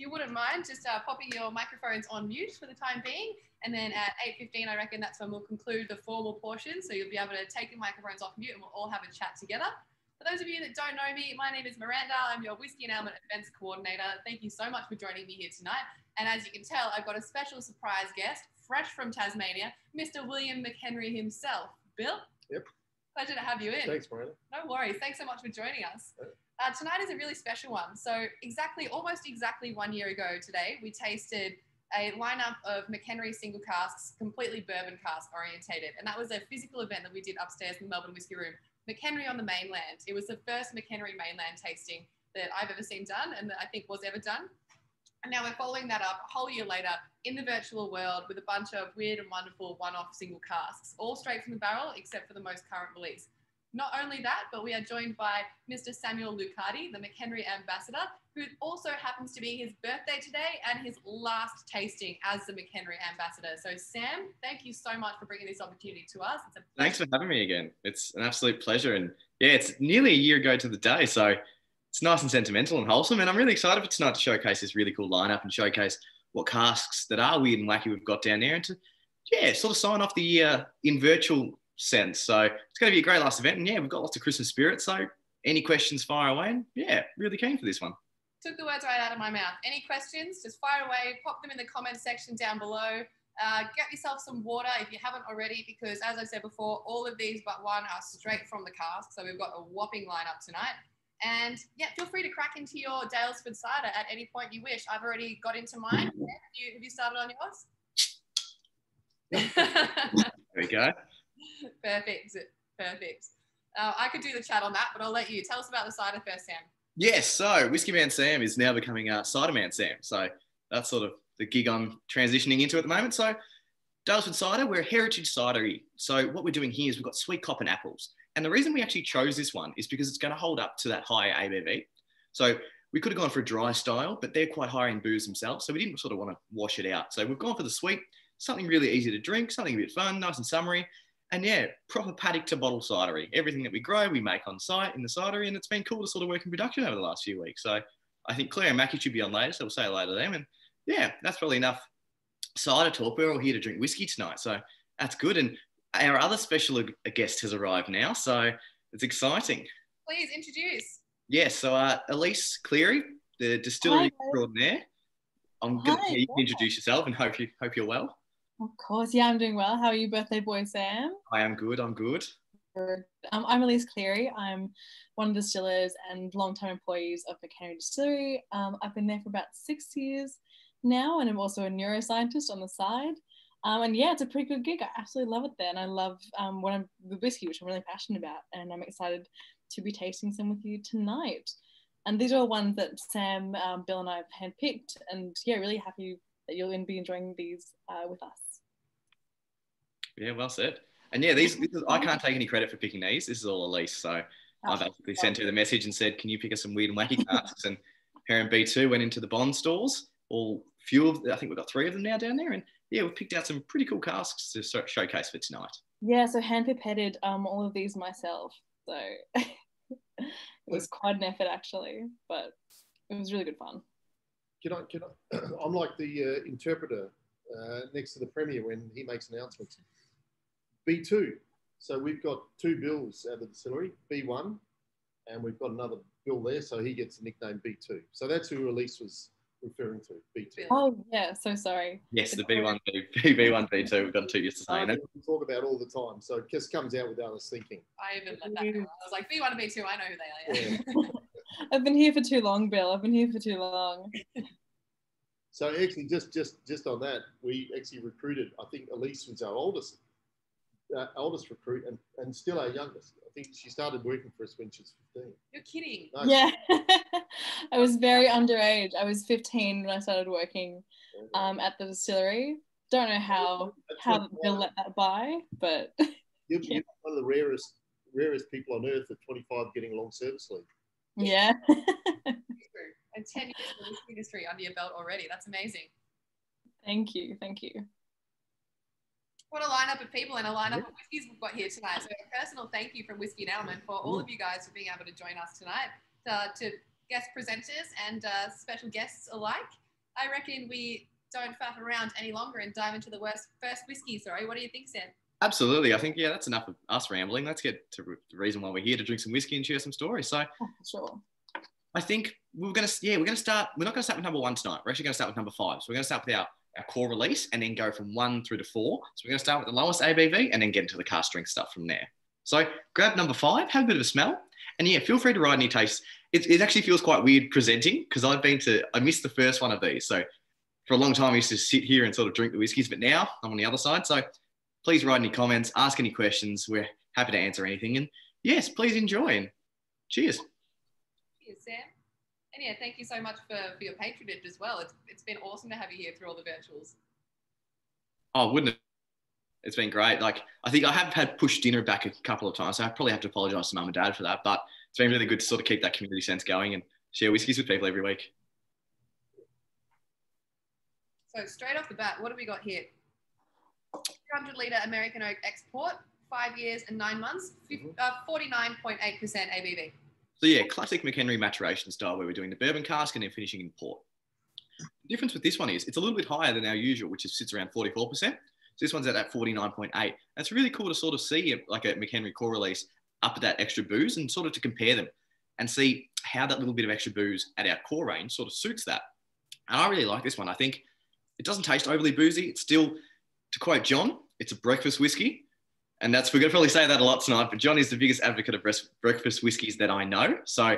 you wouldn't mind just uh, popping your microphones on mute for the time being. And then at 8.15, I reckon that's when we'll conclude the formal portion. So you'll be able to take your microphones off mute and we'll all have a chat together. For those of you that don't know me, my name is Miranda. I'm your Whisky and Alement Events Coordinator. Thank you so much for joining me here tonight. And as you can tell, I've got a special surprise guest, fresh from Tasmania, Mr. William McHenry himself. Bill? Yep. Pleasure to have you in. Thanks, Miranda. No worries. Thanks so much for joining us. Uh, tonight is a really special one. So, exactly, almost exactly one year ago today, we tasted a lineup of McHenry single casks, completely bourbon cask orientated. And that was a physical event that we did upstairs in the Melbourne Whisky Room. McHenry on the mainland. It was the first McHenry mainland tasting that I've ever seen done and that I think was ever done. And now we're following that up a whole year later in the virtual world with a bunch of weird and wonderful one off single casks, all straight from the barrel except for the most current release. Not only that, but we are joined by Mr. Samuel Lucardie, the McHenry ambassador, who also happens to be his birthday today and his last tasting as the McHenry ambassador. So, Sam, thank you so much for bringing this opportunity to us. Thanks for having me again. It's an absolute pleasure. And yeah, it's nearly a year ago to the day. So, it's nice and sentimental and wholesome. And I'm really excited for tonight to showcase this really cool lineup and showcase what casks that are weird and wacky we've got down there and to, yeah, sort of sign off the year in virtual sense. So it's going to be a great last event. And yeah, we've got lots of Christmas spirit. So any questions, fire away. And yeah, really keen for this one. Took the words right out of my mouth. Any questions, just fire away, pop them in the comment section down below. Uh, get yourself some water if you haven't already, because as I said before, all of these but one are straight from the cask. So we've got a whopping lineup tonight. And yeah, feel free to crack into your Daylesford cider at any point you wish. I've already got into mine. Have you, have you started on yours? there we go. Perfect. Perfect. Uh, I could do the chat on that, but I'll let you. Tell us about the cider first, Sam. Yes, so Whiskey Man Sam is now becoming a Cider Man Sam. So that's sort of the gig I'm transitioning into at the moment. So Daylesford Cider, we're a heritage cidery. So what we're doing here is we've got Sweet Coppin apples. And the reason we actually chose this one is because it's going to hold up to that higher ABV. So we could have gone for a dry style, but they're quite high in booze themselves. So we didn't sort of want to wash it out. So we've gone for the sweet, something really easy to drink, something a bit fun, nice and summery. And yeah, proper paddock to bottle cidery. Everything that we grow, we make on site in the cidery. And it's been cool to sort of work in production over the last few weeks. So I think Claire and Mackie should be on later. So we'll say hello to them. And yeah, that's probably enough cider talk. We're all here to drink whiskey tonight. So that's good. And our other special guest has arrived now, so it's exciting. Please introduce. Yes, so uh, Elise Cleary, the distillery extraordinaire. I'm going to you introduce yourself and hope you hope you're well. Of course, yeah, I'm doing well. How are you, birthday boy Sam? I am good. I'm good. Um, I'm Elise Cleary. I'm one of the distillers and long-time employees of McHenry Distillery. Um, I've been there for about six years now, and I'm also a neuroscientist on the side. Um, and yeah, it's a pretty good gig. I absolutely love it there. And I love um, what I'm, the whiskey, which I'm really passionate about. And I'm excited to be tasting some with you tonight. And these are all ones that Sam, um, Bill, and I have handpicked. And yeah, really happy that you'll be enjoying these uh, with us. Yeah, well said. And yeah, these, is, I can't take any credit for picking these. This is all Elise. So oh, I basically sent her the message and said, Can you pick us some weird and wacky casks? and her and B2 went into the Bond stores. All few of, I think we've got three of them now down there. And yeah, we've picked out some pretty cool casks to showcase for tonight. Yeah, so hand pipetted um, all of these myself. So it was quite an effort actually, but it was really good fun. Can I, can I, I'm like the uh, interpreter uh, next to the Premier when he makes announcements. B2. So we've got two bills out of the distillery, B1, and we've got another bill there, so he gets the nickname B2. So that's who Elise was referring to, B2. Oh, yeah, so sorry. Yes, the B1, B, B1, B2, we've got two used to saying oh. it. We talk about all the time, so it just comes out without us thinking. I even let that go. I was like, B1 and B2, I know who they are. Yeah. I've been here for too long, Bill. I've been here for too long. so actually, just just just on that, we actually recruited. I think Elise was our oldest uh, oldest recruit and, and still our youngest. I think she started working for us when she was 15. You're kidding. No, yeah. I was very underage. I was 15 when I started working um, at the distillery. Don't know how how they'll let that by, but you're, yeah. one of the rarest rarest people on earth at 25 getting a long service leave. Yeah. and 10 years in this industry under your belt already. That's amazing. Thank you. Thank you what a lineup of people and a lineup of whiskeys we've got here tonight. So a personal thank you from Whisky and Alement for all of you guys for being able to join us tonight, to, to guest presenters and uh, special guests alike. I reckon we don't faff around any longer and dive into the worst first whiskey. Sorry, what do you think, Sam? Absolutely. I think, yeah, that's enough of us rambling. Let's get to the reason why we're here to drink some whiskey and share some stories. So, sure. I think we're going to, yeah, we're going to start, we're not going to start with number one tonight. We're actually going to start with number five. So, we're going to start with our, our core release and then go from one through to four. So, we're going to start with the lowest ABV and then get into the cask strength stuff from there. So, grab number five, have a bit of a smell. And yeah, feel free to write any taste. It, it actually feels quite weird presenting because I've been to, I missed the first one of these. So, for a long time, I used to sit here and sort of drink the whiskies, but now I'm on the other side. So, please write any comments, ask any questions. We're happy to answer anything. And yes, please enjoy and cheers. Cheers, Sam. And yeah, thank you so much for, for your patronage as well. It's, it's been awesome to have you here through all the virtuals. Oh, wouldn't it? It's been great. Like, I think I have had push dinner back a couple of times. So I probably have to apologize to mum and dad for that. But it's been really good to sort of keep that community sense going and share whiskies with people every week. So straight off the bat, what do we got here? 200 litre American oak export, five years and nine months, fif- uh, 49.8% ABV. So yeah, classic McHenry maturation style where we're doing the bourbon cask and then finishing in port. The difference with this one is it's a little bit higher than our usual, which is sits around 44%. So this one's at that 49.8. And it's really cool to sort of see like a McHenry core release up at that extra booze and sort of to compare them and see how that little bit of extra booze at our core range sort of suits that. And I really like this one. I think it doesn't taste overly boozy. It's still, to quote John, it's a breakfast whiskey. And that's, we're going to probably say that a lot tonight, but John is the biggest advocate of breast- breakfast whiskies that I know. So,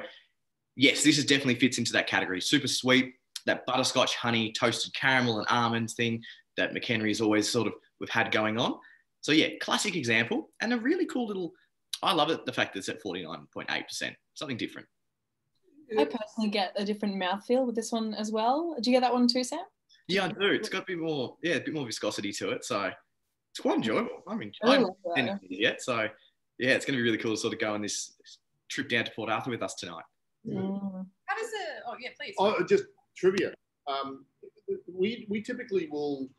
yes, this is definitely fits into that category. Super sweet, that butterscotch, honey, toasted caramel, and almond thing that McHenry is always sort of, we've had going on. So, yeah, classic example and a really cool little, I love it, the fact that it's at 49.8%, something different. I personally get a different mouthfeel with this one as well. Do you get that one too, Sam? Yeah, I do. It's got a bit more, yeah, a bit more viscosity to it. So, it's quite enjoyable. I mean, I I haven't like had anything yet. So, yeah, it's going to be really cool to sort of go on this this trip down to Port Arthur with us tonight. Mm. How does the, oh yeah, please. Oh, just trivia. Um, we, we typically will,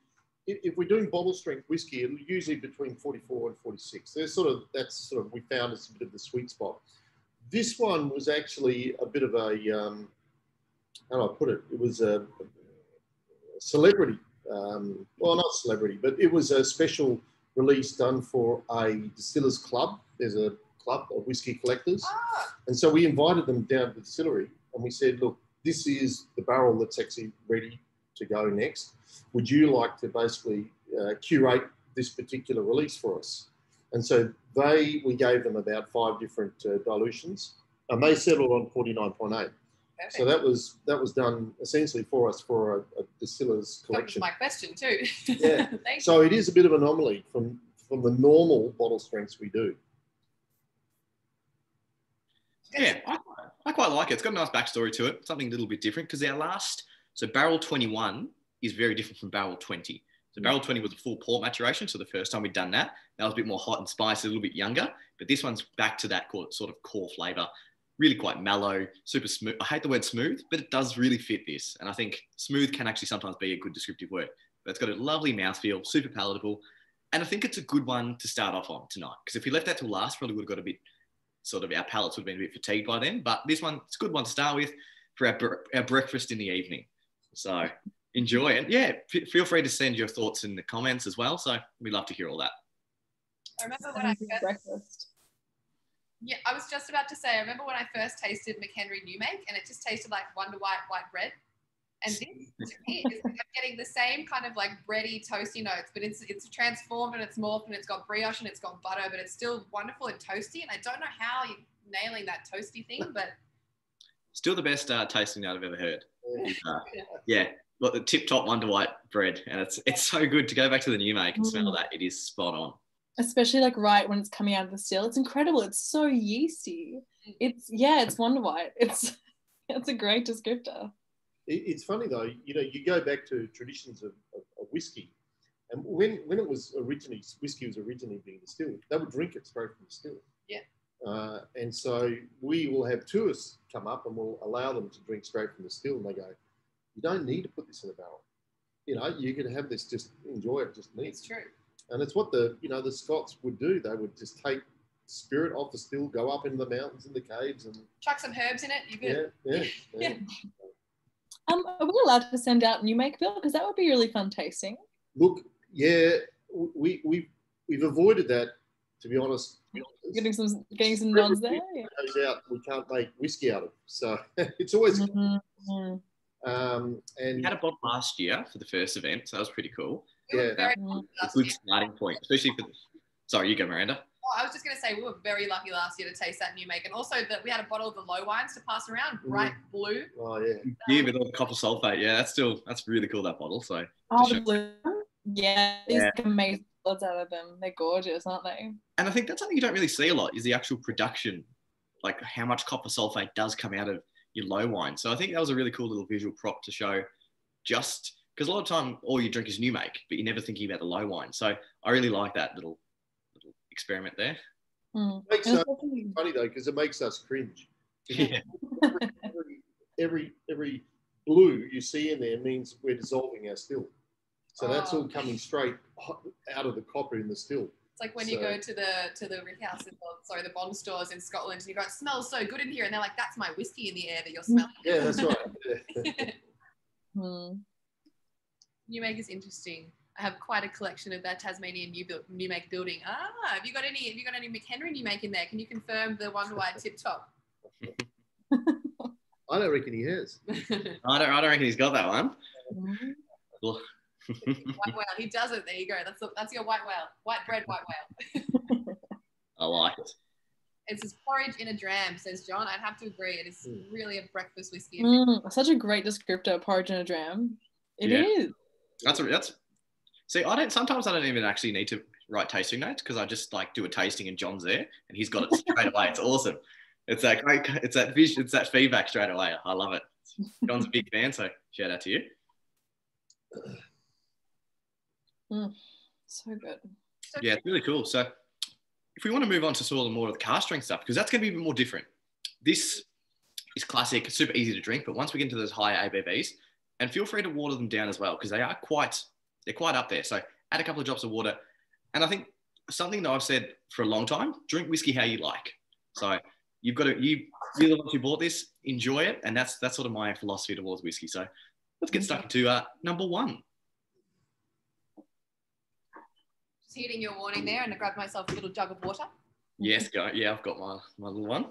if, if we're doing bottle strength whiskey, it'll usually between 44 and 46. There's sort of, that's sort of, we found it's a bit of the sweet spot. This one was actually a bit of a, um, how do I put it? It was a, a celebrity, um, well, not celebrity, but it was a special release done for a distillers club. There's a club of whiskey collectors. Ah, And so we invited them down to the distillery and we said, look, this is the barrel that's actually ready to go next. Would you like to basically uh, curate this particular release for us? And so they, we gave them about five different uh, dilutions and they settled on 49.8. perfect. So that was that was done essentially for us for a, a distiller's That was collection. my question too. Yeah. Thank So it is a bit of an anomaly from from the normal bottle strengths we do. Yeah, I, I quite like it. It's got a nice backstory to it, something a little bit different because our last, so barrel 21 is very different from barrel 20. So barrel 20 was a full port maturation. So the first time we'd done that, that was a bit more hot and spicy, a little bit younger. But this one's back to that core- sort of core flavor, really quite mellow, super smooth. I hate the word smooth, but it does really fit this. And I think smooth can actually sometimes be a good descriptive word. But it's got a lovely mouthfeel, super palatable. And I think it's a good one to start off on tonight. Because if we left that till last, probably would have got a bit sort of our palates would have been a bit fatigued by then. But this one, it's a good one to start with for our, bre- our breakfast in the evening. So enjoy it. Yeah, f- feel free to send your thoughts in the comments as well. So we'd love to hear all that. I remember when I Sounds first, breakfast. Yeah, I was just about to say, I remember when I first tasted McHenry New Make and it just tasted like Wonder White white bread. And this to me is like I'm getting the same kind of like bready, toasty notes, but it's it's transformed and it's morphed and it's got brioche and it's got butter, but it's still wonderful and toasty. And I don't know how you're nailing that toasty thing, but Still the best uh, tasting that I've ever heard. Uh, yeah, got the tip top Wonder White bread, and it's it's so good to go back to the new make and smell Mm. that. It is spot on. Especially like right when it's coming out of the still. It's incredible. It's so yeasty. It's yeah, it's Wonder White. It's it's a great descriptor. It's funny though, you know, you go back to traditions of, of, of whiskey, and when when it was originally whiskey was originally being distilled, they would drink it straight from the still. Yeah. Uh, and so we will have tourists come up and we'll allow them to drink straight from the still, and they go, "You don't need to put this in a barrel. You know, you can have this, just enjoy it, just neat." it's true. And it's what the you know the Scots would do. They would just take spirit off the still, go up into the mountains and the caves, and Chuck some herbs in it, you're good. yeah, yeah, yeah. Um, are we allowed to send out new make bill? Because that would be really fun tasting. Look, yeah, we we we've avoided that. To be honest, Getting some getting some nods there. Yeah. goes out, we can't make whiskey out of. So it's always Mhm, mhm. um, We and had a bottle last year for the first event, so that was pretty cool. We were Yeah. very. Mm. A good year. starting point, especially for. The, sorry, you go, Miranda. Oh, I was just going to say, we were very lucky last year to taste that new make. And also that we had a bottle of the low wines to pass around, mm. bright blue. oh yeah, Yeah, with all the copper sulfate. Yeah, that's still that's really cool that bottle. So Oh, the blue. Yeah, these Yeah. amazing colours out of them. They're gorgeous, aren't they? and I think that's something you don't really see a lot is the actual production, like how much copper sulfate does come out of your low wine. So I think that was a really cool little visual prop to show just because a lot of time all you drink is new make, but you're never thinking about the low wine. So I really like that little little experiment there. Mm. makes us funny though because it makes us cringe. Yeah. Every, every every blue you see in there means we're dissolving our still. So that's Oh. all coming straight out of the copper in the still. It's like when you go to the to the rickhouses, or sorry, the bond stores in Scotland, and you go, it smells so good in here, and they're like, that's my whiskey in the air that you're smelling. Yeah, that's right. Yeah. Hmm. New make is interesting. I have quite a collection of that Tasmanian new build, new building. Ah, have you got any? Have you got any McHenry new make in there? Can you confirm the one white tip top? I don't reckon he has. I don't I don't reckon he's got that one. Mhm. White whale. He does it. There you go. That's the, that's your white whale. White bread, white whale. I like it. It's just porridge in a dram, says John. I'd have to agree. It is Mm. really a breakfast whiskey. Mm, such a great descriptor, porridge in a dram. It Yeah. is. That's a, that's. See, I don't. Sometimes I don't even actually need to write tasting notes because I just like do a tasting and John's there and he's got it straight away. It's awesome. It's that great. It's that vision. It's that feedback straight away. I love it. John's a big fan, so shout out to you. Mm, so good. So Yeah, it's really cool. So if we want to move on to sort of more of the cask strength stuff, because that's going to be a bit more different. This is classic, super easy to drink, but once we get into those higher ABVs, and feel free to water them down as well, because they are quite they're quite up there. So add a couple of drops of water, and I think something that I've said for a long time: drink whiskey how you like. So you've got to you you're the ones who bought this, enjoy it, and that's that's sort of my philosophy towards whiskey. So let's get stuck into uh, number one. just heeding your warning there, and I grabbed myself a little jug of water. Yes, go. Yeah, I've got my my little one.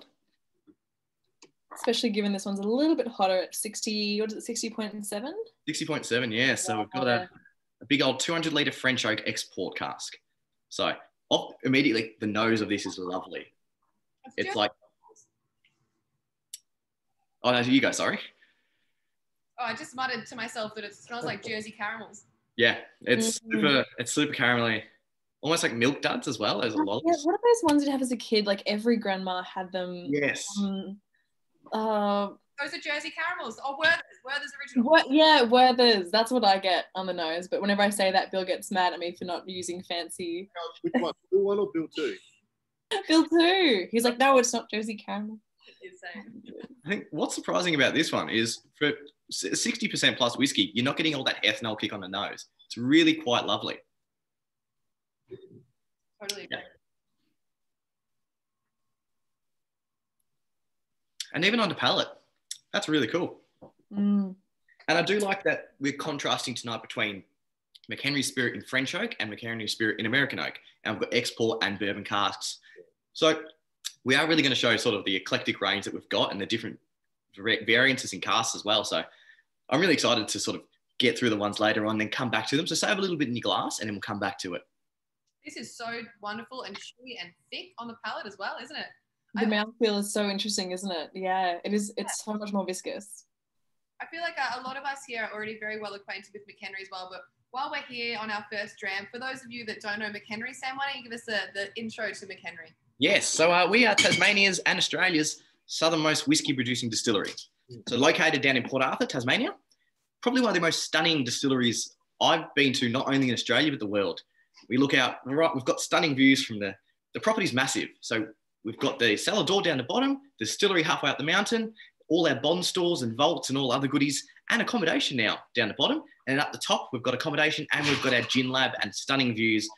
Especially given this one's a little bit hotter at 60, what is it, 60.7? 60.7, yeah. So we've got a, a big old 200 litre French oak export cask. So off, immediately, the nose of this is lovely. It's just- like, oh, no, you go, sorry. Oh, I just muttered to myself that it smells like Jersey caramels. Yeah, it's Mm. super, it's super caramelly, almost like milk duds as well. There's a lot. Yeah, what are those ones you'd have as a kid? Like every grandma had them. Yes. Um, uh, Those are Jersey caramels. Oh, Werther's, Werther's original. what? Yeah, Werther's. That's what I get on the nose. But whenever I say that, Bill gets mad at me for not using fancy. Which one? Bill one or Bill two? Bill too. He's like, no, it's not Jersey caramel. Insane. I think what's surprising about this one is for 60% plus whiskey, you're not getting all that ethanol kick on the nose. It's really quite lovely. Totally. Yeah. And even on the palate, that's really cool. Mm. And I do like that we're contrasting tonight between McHenry Spirit in French oak and McHenry Spirit in American oak. And we've got export and bourbon casks. So we are really going to show sort of the eclectic range that we've got and the different vari- variances in casks as well. So I'm really excited to sort of get through the ones later on, then come back to them. So save a little bit in your glass and then we'll come back to it. This is so wonderful and chewy and thick on the palate as well, isn't it? The I- mouthfeel is so interesting, isn't it? Yeah, it is. It's so much more viscous. I feel like uh, a lot of us here are already very well acquainted with McHenry as well. But while we're here on our first dram, for those of you that don't know McHenry, Sam, why don't you give us a, the intro to McHenry? Yes, so uh, we are Tasmania's and Australia's southernmost whiskey producing distillery. So located down in Port Arthur, Tasmania, probably one of the most stunning distilleries I've been to, not only in Australia but the world. We look out, right, we've got stunning views from the the property's massive. So we've got the cellar door down the bottom, the distillery halfway up the mountain, all our bond stores and vaults and all other goodies, and accommodation now down the bottom. And up the top, we've got accommodation and we've got our gin lab and stunning views.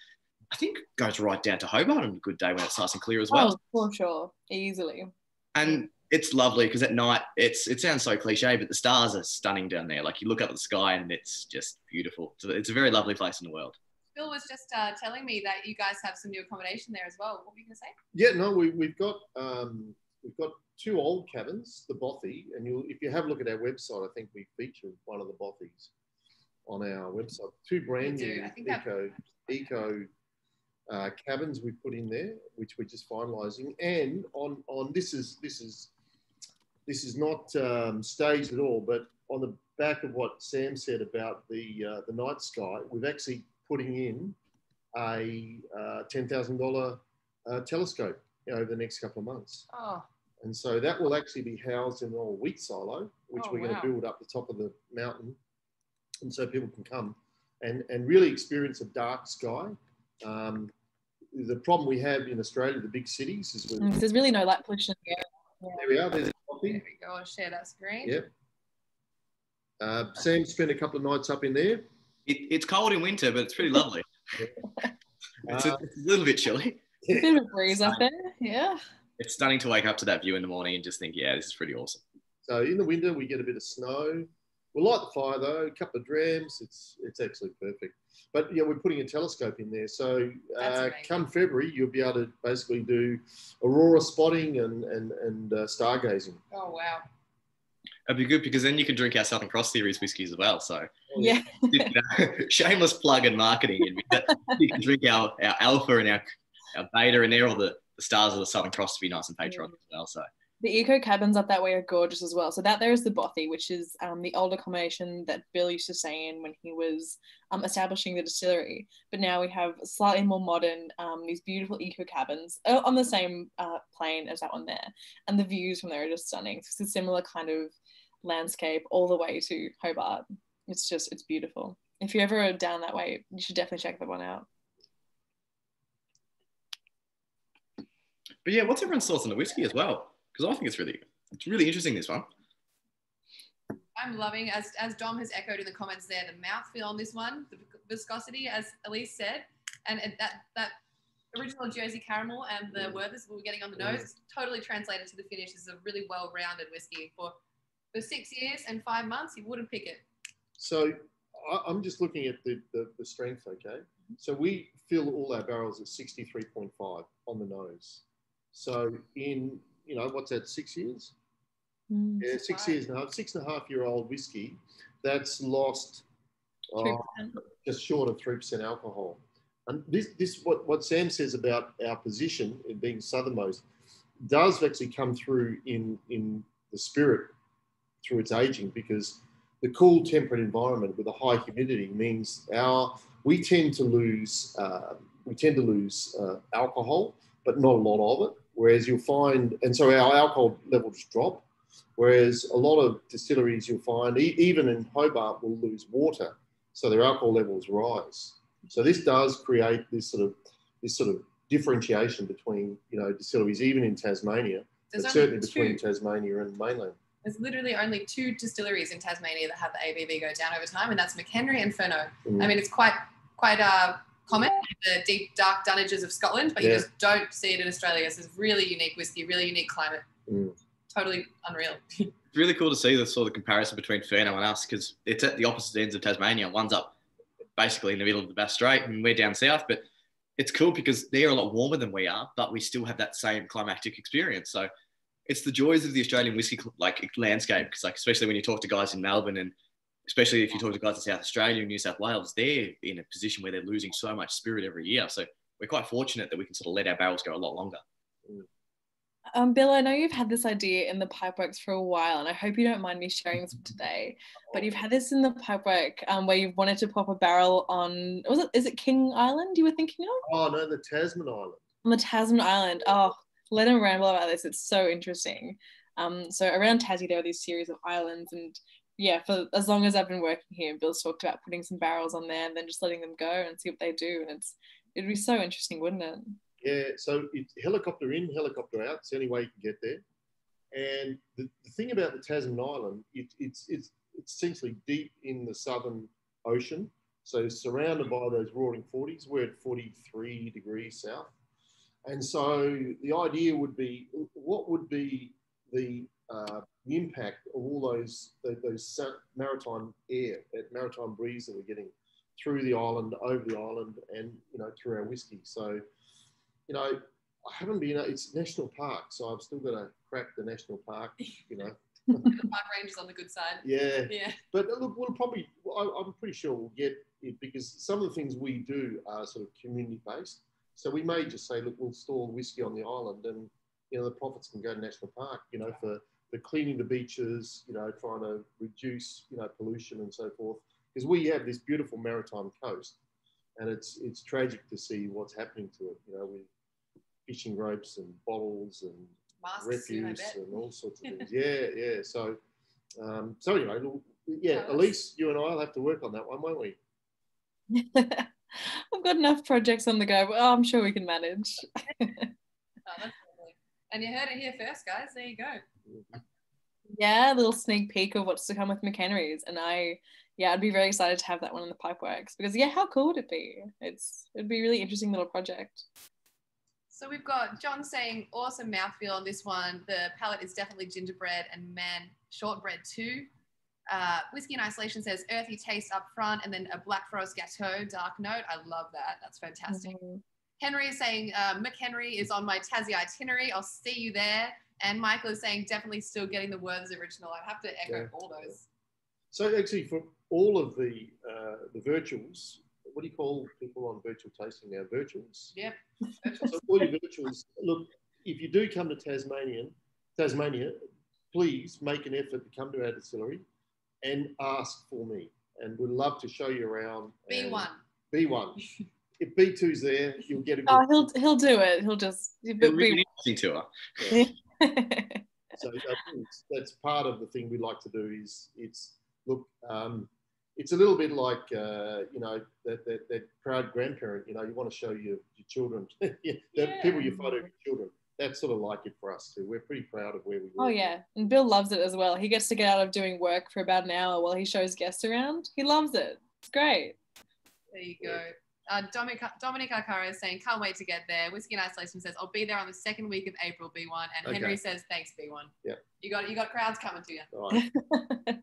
I think goes right down to Hobart on a good day when it's nice and clear as well. Oh, for sure, easily. And it's lovely because at night it's it sounds so cliche, but the stars are stunning down there. Like you look up at the sky and it's just beautiful. So it's a very lovely place in the world. Bill was just uh, telling me that you guys have some new accommodation there as well. What were you going to say? Yeah, no, we, we've got um, we've got two old cabins, the Bothy, and you if you have a look at our website, I think we featured one of the Bothys on our website. Two brand new eco eco uh, cabins we put in there, which we're just finalising. And on on this is this is this is not um, staged at all, but on the back of what Sam said about the uh, the night sky, we've actually putting in a uh, ten thousand dollar uh, telescope over the next couple of months. Oh, And so that will actually be housed in an old wheat silo, which Oh, we're going to build up the top of the mountain. And so people can come and, and really experience a dark sky. Um, the problem we have in Australia, the big cities, is Mm, with, There's really no light pollution here. there we are, there's there we go. I'll share that screen. Yep. Uh, Sam spent a couple of nights up in there. It, it's cold in winter, but it's pretty lovely. it's, a, Uh, it's a little bit chilly. A bit of a breeze up there. Yeah. It's stunning to wake up to that view in the morning and just think, yeah, this is pretty awesome. So in the winter, we get a bit of snow. We'll light the fire though, a couple of drams. It's it's actually perfect. But yeah, we're putting a telescope in there. So uh, come February, you'll be able to basically do aurora spotting and and and uh, stargazing. Oh, wow. That'd be good because then you can drink our Southern Cross Series whiskies as well. So Yeah. shameless plug and marketing. you can drink our, our alpha and our, our beta and they're all the, the stars of the Southern Cross to be nice and patriotic as well. So The eco cabins up that way are gorgeous as well. So that there is the Bothy, which is um, the old accommodation that Bill used to stay in when he was um, establishing the distillery. But now we have slightly more modern, um, these beautiful eco cabins uh, on the same uh, plane as that one there, and the views from there are just stunning. It's a similar kind of landscape all the way to Hobart. It's just it's beautiful. If you're ever down that way, you should definitely check that one out. But yeah, what's everyone's thoughts on the whiskey as well? Because I think it's really it's really interesting this one. I'm loving, as, as Dom has echoed in the comments there, the mouthfeel on this one, the viscosity, as Elise said, and it- that, that original Jersey caramel and the mm. Werthers we were getting on the mm. nose is totally translated to the finish. This is a really well-rounded whiskey. For, for six years and five months, you wouldn't pick it. So I, I'm just looking at the, the the strength. Okay, so we fill all our barrels at 63.5 on the nose. So in you know what's that? Six years. Mm. Yeah, six Wow. years and a half, six and a half year old whiskey that's lost oh, just short of three percent alcohol. And this, this what, what Sam says about our position in being southernmost does actually come through in in the spirit through its aging because the cool temperate environment with a high humidity means our we tend to lose uh, we tend to lose uh, alcohol, but not a lot of it. Whereas you'll find, and so our alcohol levels drop. Whereas a lot of distilleries you'll find, e- even in Hobart, will lose water, so their alcohol levels rise. So this does create this sort of this sort of differentiation between you know distilleries, even in Tasmania, There's but certainly only between. Tasmania and mainland. There's literally only two distilleries in Tasmania that have the ABV go down over time, and that's McHenry and Furneaux. Mm. I mean, it's quite quite uh, common in the deep dark dunnages of Scotland, but you just don't see it in Australia. So it's really unique whiskey, really unique climate. Mm. Totally unreal. It's really cool to see the sort of comparison between Furneaux and us because it's at the opposite ends of Tasmania. One's up basically in the middle of the Bass Strait and we're down south, but it's cool because they're a lot warmer than we are, but we still have that same climatic experience. So it's the joys of the Australian whiskey like landscape because like especially when you talk to guys in Melbourne and especially if you talk to guys in South Australia and New South Wales, they're in a position where they're losing so much spirit every year. So we're quite fortunate that we can sort of let our barrels go a lot longer. Um, Bill, I know you've had this idea in the pipeworks for a while, and I hope you don't mind me sharing this today. But you've had this in the pipework um, where you've wanted to pop a barrel on was it is it King Island you were thinking of Oh no, the Tasman Island. on the Tasman Island? Oh, let him ramble about this. It's so interesting. Um, so around Tassie there are these series of islands, and yeah, for as long as I've been working here, Bill's talked about putting some barrels on there and then just letting them go and see what they do, and it's it'd be so interesting, wouldn't it? Yeah, so it's helicopter in, helicopter out. It's the only way you can get there. And the, the thing about the Tasman Island, it, it's, it's, it's essentially deep in the southern ocean. So surrounded by those roaring 40s, we're at 43 degrees south. And so the idea would be, what would be the uh, the impact of all those those, those maritime air, that maritime breeze that we're getting through the island, over the island, and you know through our whiskey. So, you know, I haven't been. It's national park, so I've still got to crack the national park. You know. the park range on the good side. Yeah. Yeah. But look, we'll probably. I, I'm pretty sure we'll get it because some of the things we do are sort of community based. So we may just say, look, we'll store whiskey on the island, and you know the profits can go to national park. You know for for cleaning the beaches, you know, trying to reduce, you know, pollution and so forth. Because we have this beautiful maritime coast, and it's it's tragic to see what's happening to it. You know, with fishing ropes and bottles and Masks, refuse and all sorts of things. yeah, yeah. So, um, so anyway, yeah, Yeah, Elise, you and I will have to work on that one, won't we? I've got enough projects on the go, but I'm sure we can manage. Oh, that's. And you heard it here first, guys. There you go. Yeah, a little sneak peek of what's to come with McHenry's, and I, yeah, I'd be very excited to have that one in the pipeworks because yeah, how cool would it be? It's it'd be a really interesting little project. So we've got John saying awesome mouthfeel on this one. The palate is definitely gingerbread and man shortbread too. Uh, Whiskey in Isolation says earthy taste up front and then a Black Forest Gateau dark note. I love that. That's fantastic. Mhm. Henry is saying uh, McHenry is on my Tassie itinerary. I'll see you there. And Michael is saying definitely still getting the Werther's original. I'd have to echo Yeah. all those. So actually, for all of the uh, the virtuals, what do you call people on virtual tasting now? Virtuals. Yep. So all your virtuals. Look, if you do come to Tasmanian, Tasmania, please make an effort to come to our distillery and ask for me, and we'd love to show you around. B1. B1. If B2's there, you'll get a good. Oh, he'll he'll do it. He'll just. It'll be an interesting tour. So that's, that's part of the thing we like to do is it's look, um, it's a little bit like uh, you know that, that that proud grandparent. You know, you want to show your, your children, the Yeah. people you photo your children. That's sort of like it for us too. We're pretty proud of where we. oh work. yeah, and Bill loves it as well. He gets to get out of doing work for about an hour while he shows guests around. He loves it. It's great. There you go. Uh, Dominic, Dominic Arcara is saying, can't wait to get there. Whiskey in Isolation says, I'll be there on the second week of April, B1. And Okay. Henry says, thanks, B1. Yeah. You got you got crowds coming to you.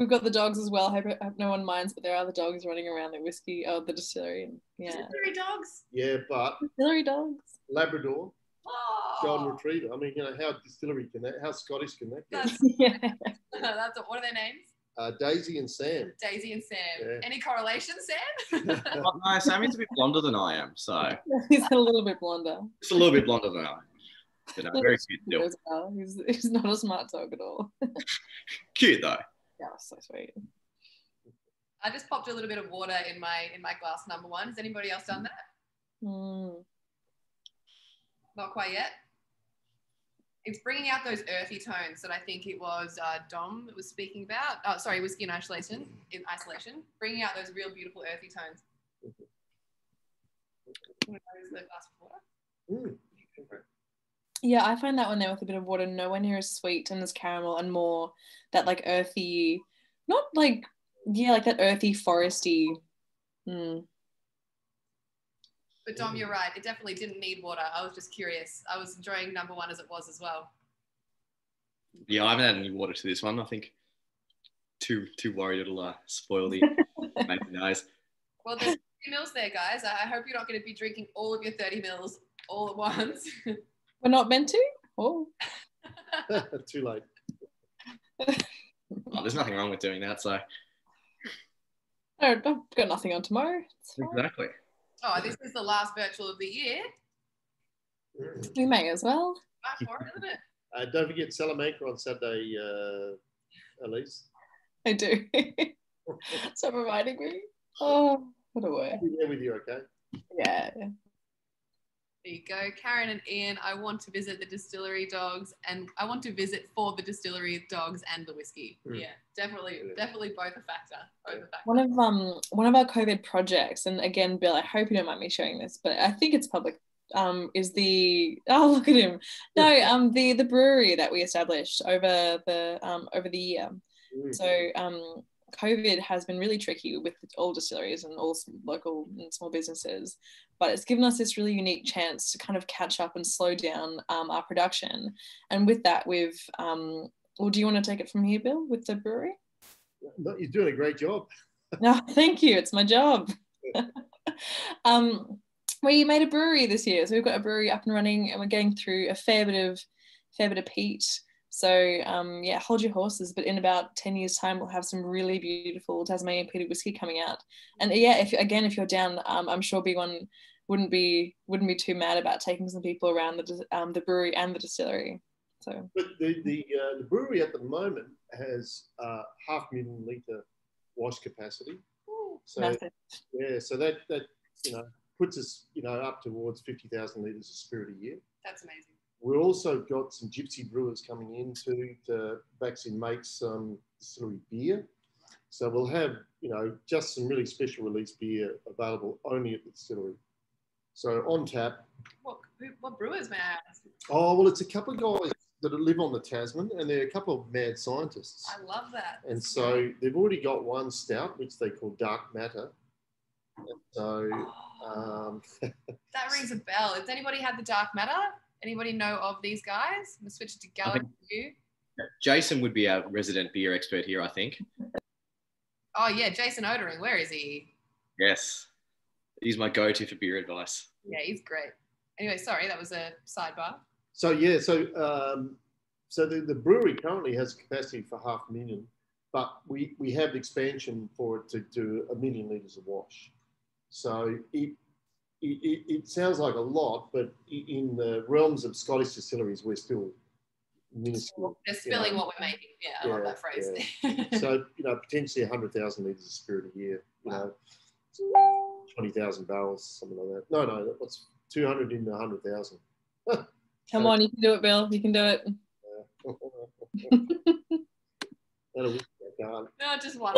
All right. We've got the dogs as well. I hope, I hope no one minds, but there are the dogs running around the whiskey, oh, the distillery. Yeah, Distillery dogs. Yeah, but distillery dogs. Labrador, Oh, Golden Retriever. I mean, you know, how distillery can that? How Scottish can that get? that's, yeah. that's what are their names? Uh, Daisy and Sam. Daisy and Sam. Yeah. Any correlation, Sam? Oh, no, Sammy's a bit blonder than I am, so He's a little bit blonder. just a little bit blonder than I am. But no, very cute still. Well. He's, he's not a smart dog at all. Cute though. Yeah, so sweet. I just popped a little bit of water in my in my glass number one. Has anybody else done that? Mm. Not quite yet. It's bringing out those earthy tones that I think it was uh, Dom that was speaking about. Oh, sorry, whiskey in isolation. In isolation, bringing out those real beautiful earthy tones. Want to use the glass of water? Mm. Yeah, I find that one there with a bit of water nowhere near as sweet and as caramel and more that like earthy, not like yeah, like that earthy foresty. Mm. But Dom, you're right. It definitely didn't need water. I was just curious. I was enjoying number one as it was as well. Yeah, I haven't had any water to this one. I think too too worried it'll uh, spoil the make the nose. Well, there's 30 mils there, guys. I I hope you're not going to be drinking all of your 30 mils all at once. We're not meant to. Oh, Too late. Oh, there's nothing wrong with doing that. So no, I've got nothing on tomorrow. Exactly. oh, this is the last virtual of the year. Mm. We may as well. Right for it, isn't it? Uh, don't forget Salamanca on Saturday, uh, Elise. I do. Stop reminding me. Oh, what a way. I'll be there with you, okay? Yeah. There you go. Karen and Ian, I want to visit the distillery dogs and I want to visit for the distillery dogs and the whiskey. Mm. Yeah, definitely, definitely both a factor. Both a factor. One of um one of our COVID projects, and again, Bill, I hope you don't mind me sharing this, but I think it's public. Um, is the oh look at him no um the the brewery that we established over the um over the year Mm. so um COVID has been really tricky with all distilleries and all local and small businesses, but it's given us this really unique chance to kind of catch up and slow down um, our production. And with that, we've, um, well, do you want to take it from here, Bill, with the brewery? No, you're doing a great job. no, thank you. It's my job. um, we made a brewery this year, so we've got a brewery up and running, and we're getting through a fair bit of fair bit of peat so um, yeah, hold your horses. But in about ten years' time, we'll have some really beautiful Tasmanian peated whiskey coming out. And yeah, if again, if you're down, um, I'm sure B1 wouldn't be wouldn't be too mad about taking some people around the um, the brewery and the distillery. So, but the the, uh, the brewery at the moment has uh, half million liter wash capacity. So Massive. yeah, so that that you know puts us you know up towards fifty thousand liters of spirit a year. That's amazing. We've also got some gypsy brewers coming in to, to actually make some distillery beer. So we'll have, you know, just some really special release beer available only at the distillery. So on tap. What, what brewers, may I ask? Oh, well, it's a couple of guys that live on the Tasman and they're a couple of mad scientists. I love that. And so they've already got one stout, which they call Dark Matter. And so oh, um, that rings a bell. Has anybody had the Dark Matter? Anybody know of these guys? I'm gonna switch it to Gallagher. Jason would be our resident beer expert here, I think. Oh yeah, Jason Odering. Where is he? Yes, he's my go-to for beer advice. Yeah, he's great. Anyway, sorry, that was a sidebar. So yeah, so um, so the, the brewery currently has capacity for half a million, but we we have expansion for it to do a million liters of wash. So it it, it, sounds like a lot, but in the realms of Scottish distilleries, we're still minuscule. They're spilling you know. what we're making. Yeah, I yeah, love that phrase. Yeah. so, you know, potentially 100,000 litres of spirit a year, you wow. know, 20,000 barrels, something like that. No, no, that's 200 into 100,000. Come on, you can do it, Bill. You can do it. That'll be No, just one.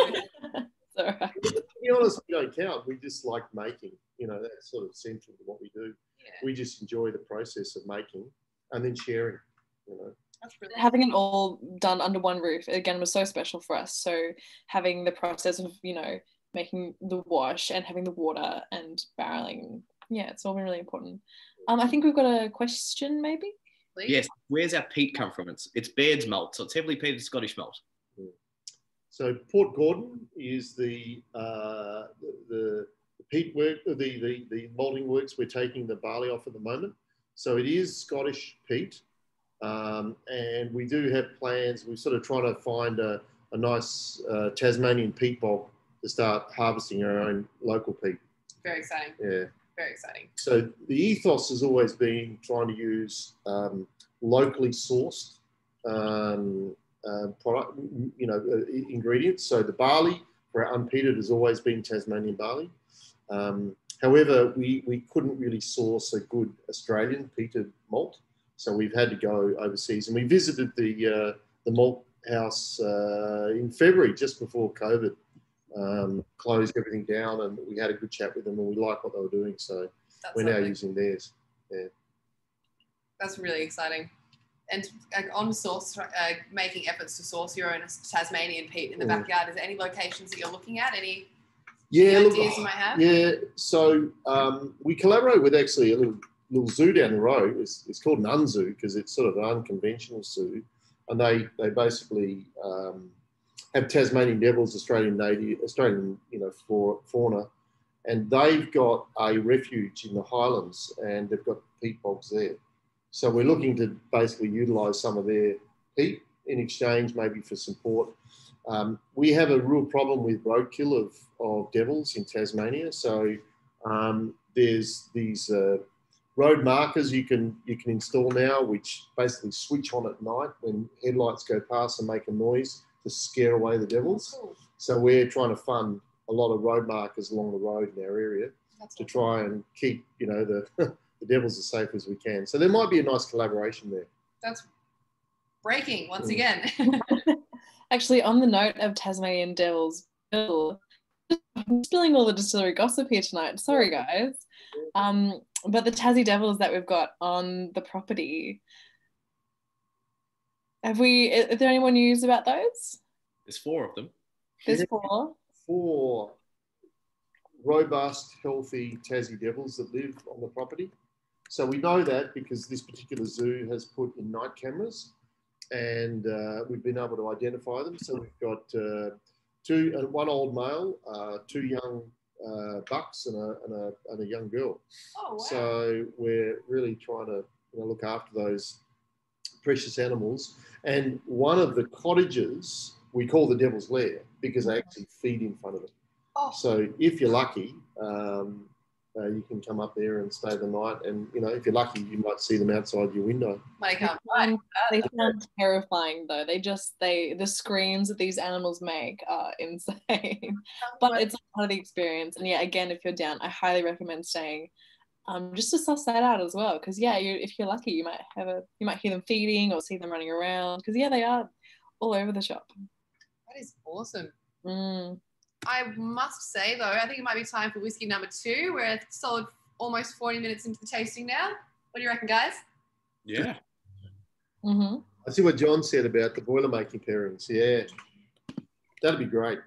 Right. To be honest, we don't count. We just like making you know, that's sort of central to what we do. Yeah. We just enjoy the process of making and then sharing, you know. Having it all done under one roof again was so special for us. So having the process of you know making the wash and having the water and barreling, yeah, it's all been really important. Um, I think we've got a question, maybe. Please? Yes. Where's our peat come from? It's it's Baird's malt, so it's heavily peated Scottish malt. So Portgordon is the uh, the, the peat work, the, the, the malting works, we're taking the barley off at the moment. So it is Scottish peat. Um, and we do have plans. We're sort of trying to find a, a nice uh, Tasmanian peat bog to start harvesting our own local peat. Very exciting. Yeah. Very exciting. So the ethos has always been trying to use um, locally sourced um, uh, product, you know, uh, ingredients. So the barley for our unpeated has always been Tasmanian barley. Um, however, we, we couldn't really source a good Australian peated malt, so we've had to go overseas. And we visited the, uh, the malt house uh, in February, just before COVID um, closed everything down, and we had a good chat with them, and we like what they were doing. So That's we're lovely. now using theirs. Yeah. That's really exciting. And on source, uh, making efforts to source your own Tasmanian peat in the mm. backyard. Is there any locations that you're looking at? Any yeah, look, you might have? Yeah, so um, we collaborate with actually a little little zoo down the road. It's, it's called an unzoo because it's sort of an unconventional zoo, and they they basically um, have Tasmanian devils, Australian native, Australian you know fauna, and they've got a refuge in the Highlands, and they've got peat bogs there. So we're looking to basically utilise some of their peat in exchange, maybe for support um, we have a real problem with roadkill of, of devils in Tasmania. So um, there's these uh, road markers you can you can install now, which basically switch on at night when headlights go past and make a noise to scare away the devils. So we're trying to fund a lot of road markers along the road in our area That's to try and keep you know the the devils as safe as we can. So there might be a nice collaboration there. That's breaking once mm. again. Actually, on the note of Tasmanian Devils, Bill, I'm spilling all the distillery gossip here tonight. Sorry, guys. Um, but the Tassie Devils that we've got on the property, have we? Is there any more news about those? There's four of them. There's four. four robust, healthy Tassie devils that live on the property. So we know that because this particular zoo has put in night cameras, and uh, we've been able to identify them. So we've got uh, two, uh, one old male, uh, two young uh, bucks, and a, and, a, and a young girl. Oh, wow. So we're really trying to you know, look after those precious animals. And one of the cottages we call the Devil's Lair because they actually feed in front of it. oh, So if you're lucky, um, uh, you can come up there and stay the night. And you know, if you're lucky, you might see them outside your window. might come. Um, they sound terrifying though. They just they the screams that these animals make are insane. but it's part of the experience. And yeah, again, if you're down, I highly recommend staying. Um, just to suss that out as well, because yeah, you, if you're lucky, you might have a you might hear them feeding or see them running around. Because yeah, they are all over the shop. that is awesome. Mm. I must say though, I think it might be time for whiskey number two. We're a solid almost 40 minutes into the tasting now. What do you reckon, guys? Yeah. hmm I see what John said about the boiler making pairings. Yeah, that'd be great.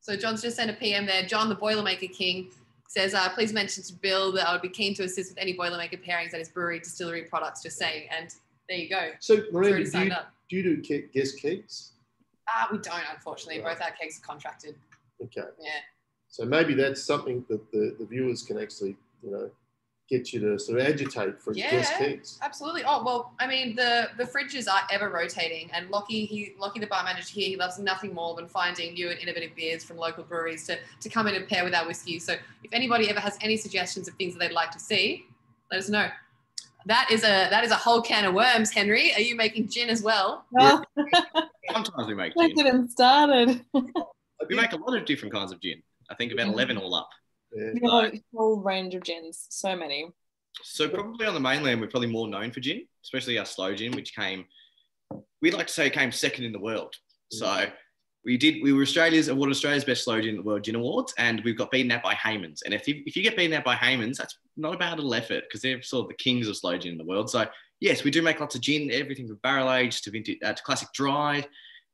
So John's just sent a PM there. John, the Boilermaker King, says, uh, please mention to Bill that I would be keen to assist with any Boilermaker pairings that is brewery, distillery products. Just saying. And there you go. So It's Miranda, do you, up. do you do guest kegs? Uh, we don't, unfortunately. Right. Both our kegs are contracted. Okay, Yeah. so maybe that's something that the, the viewers can actually, you know, get you to sort of agitate for guest Yeah. kegs. Absolutely. Oh well, I mean the the fridges are ever rotating, and Lockie, he Lockie, the bar manager here, he loves nothing more than finding new and innovative beers from local breweries to to come in and pair with our whiskey. So if anybody ever has any suggestions of things that they'd like to see, let us know. That is a that is a whole can of worms, Henry. Are you making gin as well? Oh, Sometimes we make let's gin. get him started. We make a lot of different kinds of gin. I think about 11 all up. yeah. We have a whole range of gins, so many. So probably on the mainland, we're probably more known for gin, especially our sloe gin, which came, we'd like to say came second in the world. So mm. We did, we were Australia's, awarded Australia's best sloe gin at the World Gin Awards, and we've got beaten out by Hayman's. And if you, if you get beaten out by Hayman's, that's not a bad little effort because they're sort of the kings of sloe gin in the world. So yes, we do make lots of gin, everything from barrel aged to vintage, uh, to classic dry,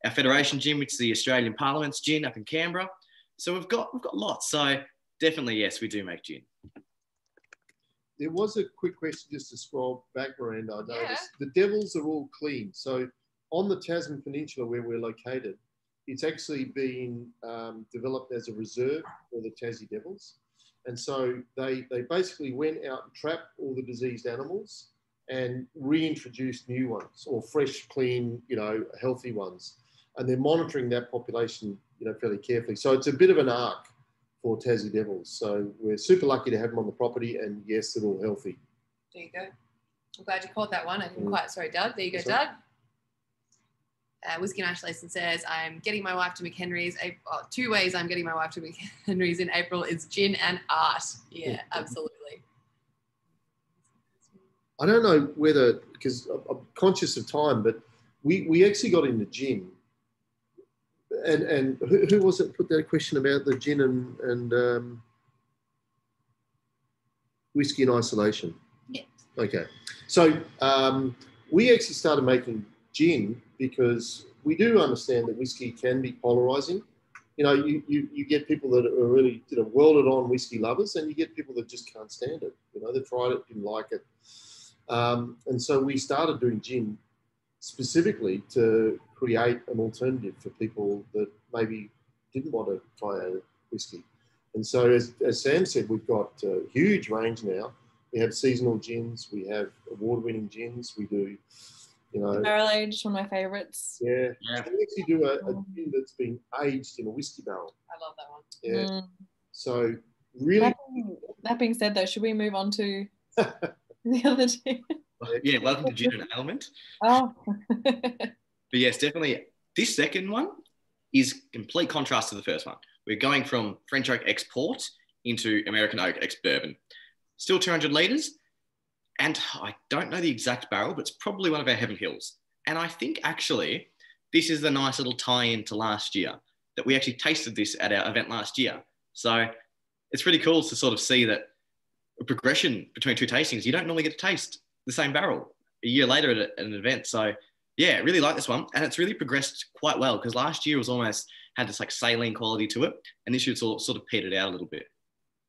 our Federation gin, which is the Australian Parliament's gin up in Canberra. So we've got, we've got lots. So definitely, yes, we do make gin. There was a quick question just to scroll back, Miranda. I Yeah. noticed the devils are all clean. So on the Tasman Peninsula where we're located, it's actually been um, developed as a reserve for the Tassie Devils. And so they, they basically went out and trapped all the diseased animals and reintroduced new ones or fresh, clean, you know, healthy ones. And they're monitoring that population, you know, fairly carefully. So it's a bit of an ark for Tassie Devils. So we're super lucky to have them on the property, and yes, they're all healthy. There you go. I'm glad you caught that one. I didn't Mm. quite. Sorry, Doug. There you go. Doug. Uh, Whiskey Layson says, I'm getting my wife to McHenry's. Ap- oh, two ways I'm getting my wife to McHenry's in April is gin and art. Yeah, absolutely. I don't know whether because I'm- conscious of time, but we, we actually got in the gin. And and who, who was it put that question about the gin and and um, whiskey in isolation? Yeah. Okay, so um, we actually started making gin because we do understand that whiskey can be polarizing. You know, you, you, you get people that are really you know welded on whiskey lovers, and you get people that just can't stand it. You know, they tried it, didn't like it, um, and so we started doing gin specifically to create an alternative for people that maybe didn't want to try a whiskey. And so, as, as Sam said, we've got a huge range now. We have seasonal gins, we have award-winning gins, we do, you know, Barrel aged, one of my favorites. yeah. Yeah. We actually do a, a gin that's been aged in a whiskey barrel. I love that one. Yeah. Mm. So really, That, being, that being said, though, should we move on to the other two? Yeah, welcome to Gin and Alement. Oh, But yes, definitely this second one is complete contrast to the first one. We're going from French oak export into American oak ex bourbon. Still 200 litres. And I don't know the exact barrel, but it's probably one of our Heaven Hills. And I think actually this is the nice little tie in to last year that we actually tasted this at our event last year. So it's really cool to sort of see that a progression between two tastings. You don't normally get to taste the same barrel a year later at, an event. So yeah, really like this one, and it's really progressed quite well because last year was almost had this like saline quality to it, and this year it's all sort of petered out a little bit.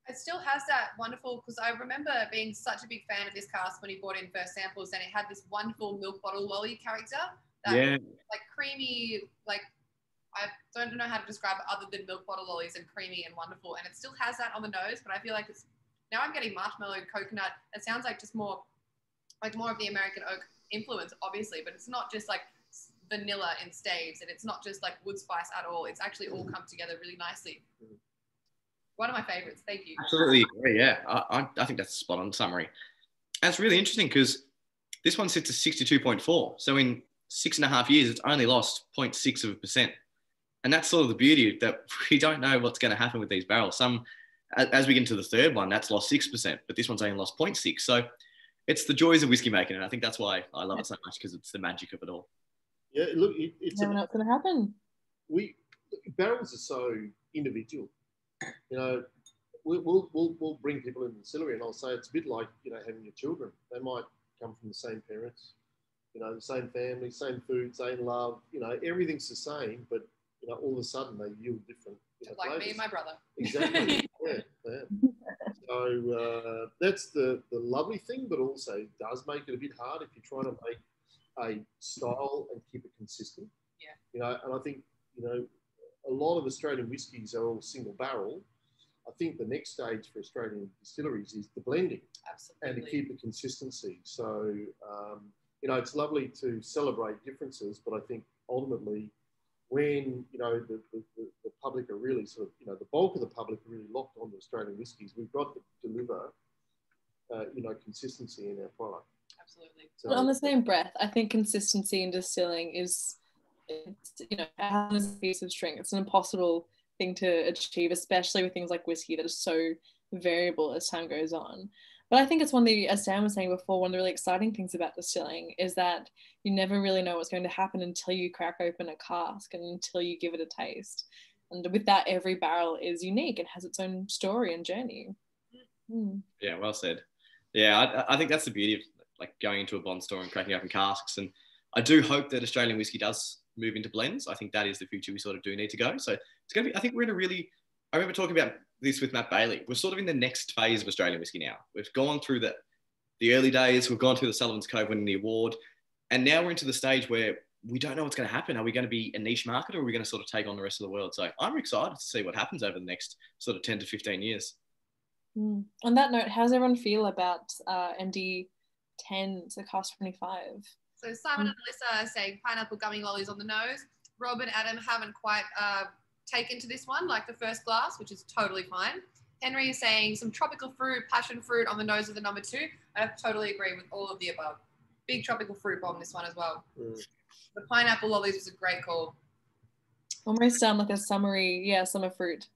It still has that wonderful because I remember being such a big fan of this cast when he brought in first samples, and it had this wonderful milk bottle lolly character. That yeah, like creamy, like I don't know how to describe it other than milk bottle lollies and creamy and wonderful. And it still has that on the nose, but I feel like it's now I'm getting marshmallow coconut. It sounds like just more like more of the American oak influence, obviously, but it's not just like vanilla in staves and it's not just like wood spice at all. It's actually all come together really nicely. Mm-hmm. One of my favorites. Thank you. absolutely agree. Yeah, I, I, I think that's a spot on summary. And it's really interesting because this one sits at 62.4. So in six and a half years, it's only lost 0.6 of a percent. And that's sort of the beauty that we don't know what's going to happen with these barrels. Some, as we get into the third one, that's lost 6%, but this one's only lost 0.6. So it's the joys of whiskey making. And I think that's why I love it so much because it's the magic of it all. Yeah, look, it, it's Never a, know what's going to happen. we barrels are so individual. You know, we, we'll, we'll we'll bring people in the distillery, and I'll say it's a bit like you know having your children. They might come from the same parents, you know, the same family, same food, same love. You know, everything's the same, but you know, all of a sudden they yield different. You know, Like me and my brother. Exactly. yeah, yeah. So uh, that's the, the lovely thing, but also does make it a bit hard if you're trying to make a style and keep it consistent. Yeah. You know, and I think, you know, a lot of Australian whiskies are all single barrel. I think the next stage for Australian distilleries is the blending and to keep the consistency. So, um, you know, it's lovely to celebrate differences, but I think ultimately, when you know the, the, the, the public are really sort of, you know, the bulk of the public are really locked onto Australian whiskies, we've got to deliver, uh, you know, consistency in our product. Absolutely. So, But on the same breath, I think consistency in distilling is, it's, you know, a piece of string. It's an impossible thing to achieve, especially with things like whiskey that are so variable as time goes on. But I think it's one of the, as Sam was saying before, one of the really exciting things about distilling is that you never really know what's going to happen until you crack open a cask and until you give it a taste. And with that, every barrel is unique and has its own story and journey. Mm. Yeah, well said. Yeah, I, I think that's the beauty of like going into a bond store and cracking open casks. And I do hope that Australian whiskey does move into blends. I think that is the future we sort of do need to go. So it's going to be, I think we're in a really, I remember talking about this with Matt Bailey. We're sort of in the next phase of Australian whiskey now. We've gone through the, the early days, we've gone through the Sullivan's Cove winning the award. And now we're into the stage where we don't know what's going to happen. Are we going to be a niche market or are we going to sort of take on the rest of the world? So I'm excited to see what happens over the next sort of 10 to 15 years. Mm. On that note, how does everyone feel about uh, MD 10 to cost 25? So Simon and Alyssa are saying pineapple gummy lollies on the nose. Rob and Adam haven't quite uh, taken to this one, like the first glass, which is totally fine. Henry is saying some tropical fruit, passion fruit on the nose of the number two. I totally agree with all of the above. Big tropical fruit bomb this one as well. Mm. The pineapple lollies was a great call. Almost sound like a summery, yeah, summer fruit.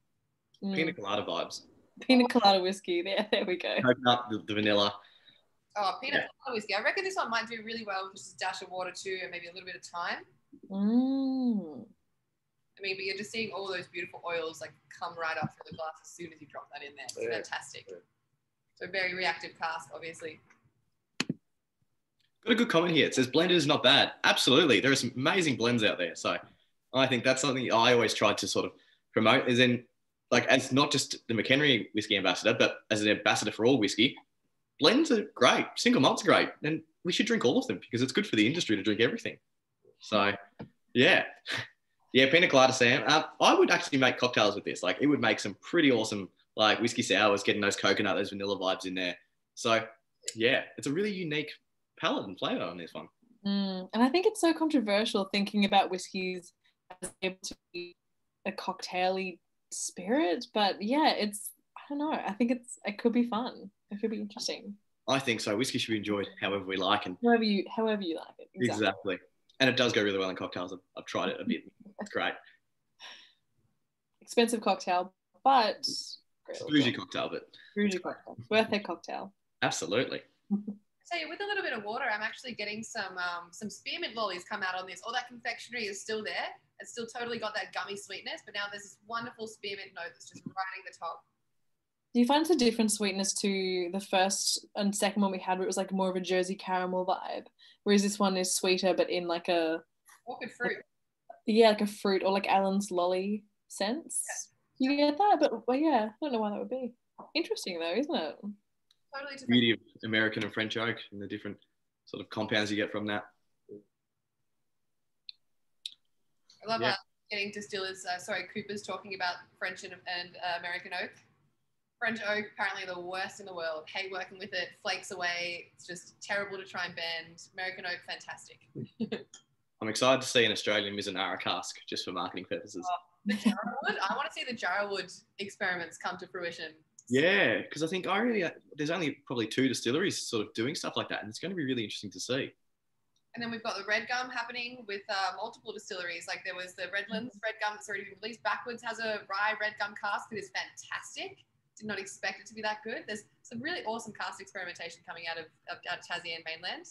Mm. Pina colada vibes. Pina colada whiskey. There, there we go. Coconut, the, the vanilla. Oh, peanut butter whiskey. I reckon this one might do really well with just a dash of water too, and maybe a little bit of thyme. Mm. I mean, but you're just seeing all those beautiful oils like come right up through the glass as soon as you drop that in there. It's Yeah. fantastic. Yeah. So very reactive cask, obviously. Got a good comment here. It says blended is not bad. Absolutely. There are some amazing blends out there. So I think that's something I always tried to sort of promote is in like as not just the McHenry whiskey ambassador, but as an ambassador for all whiskey, blends are great. Single malts are great. And we should drink all of them because it's good for the industry to drink everything. So yeah. Yeah, pina colada, Sam. Uh, I would actually make cocktails with this. Like, it would make some pretty awesome, like whiskey sours, getting those coconut, those vanilla vibes in there. So, yeah, it's a really unique palette and flavor on this one. Mm. And I think it's so controversial thinking about whiskeys as able to be a cocktaily spirit. But yeah, it's don't know. I think it's it could be fun. It could be interesting. I think so. Whiskey should be enjoyed however we like, and However you however you like it. exactly. And it does go really well in cocktails. I've, I've tried it a bit. It's great. Expensive cocktail, but great It's a as bougie cocktail, but Bougie cocktail. Worth a cocktail. absolutely. So yeah, with a little bit of water, I'm actually getting some um, some spearmint lollies come out on this. All that confectionery is still there. It's still totally got that gummy sweetness, but now there's this wonderful spearmint note that's just riding the top. Do you find it's a different sweetness to the first and second one we had, where it was like more of a Jersey caramel vibe, whereas this one is sweeter, but in like a Orchid fruit. yeah, like a fruit or like Allen's lolly sense. You get that, but well, yeah, I don't know why that would be. Interesting though, isn't it? Totally different. Beauty of American and French oak and the different sort of compounds you get from that. I love Yeah. uh, getting distillers, uh, sorry, Cooper's talking about French and, and uh, American oak. French oak, apparently the worst in the world. Hate working with it, flakes away. It's just terrible to try and bend. American oak, fantastic. I'm excited to see an Australian Mizunara cask just for marketing purposes. The Jarrahwood, I want to see the Jarrahwood experiments come to fruition. Yeah, because I think I really there's only probably two distilleries sort of doing stuff like that, and it's going to be really interesting to see. And then we've got the red gum happening with uh, multiple distilleries. Like there was the Redlands red gum that's already been released. Backwoods has a rye red gum cask that is fantastic. Did not expect it to be that good. There's some really awesome cast experimentation coming out of, of out of Tassie and mainland.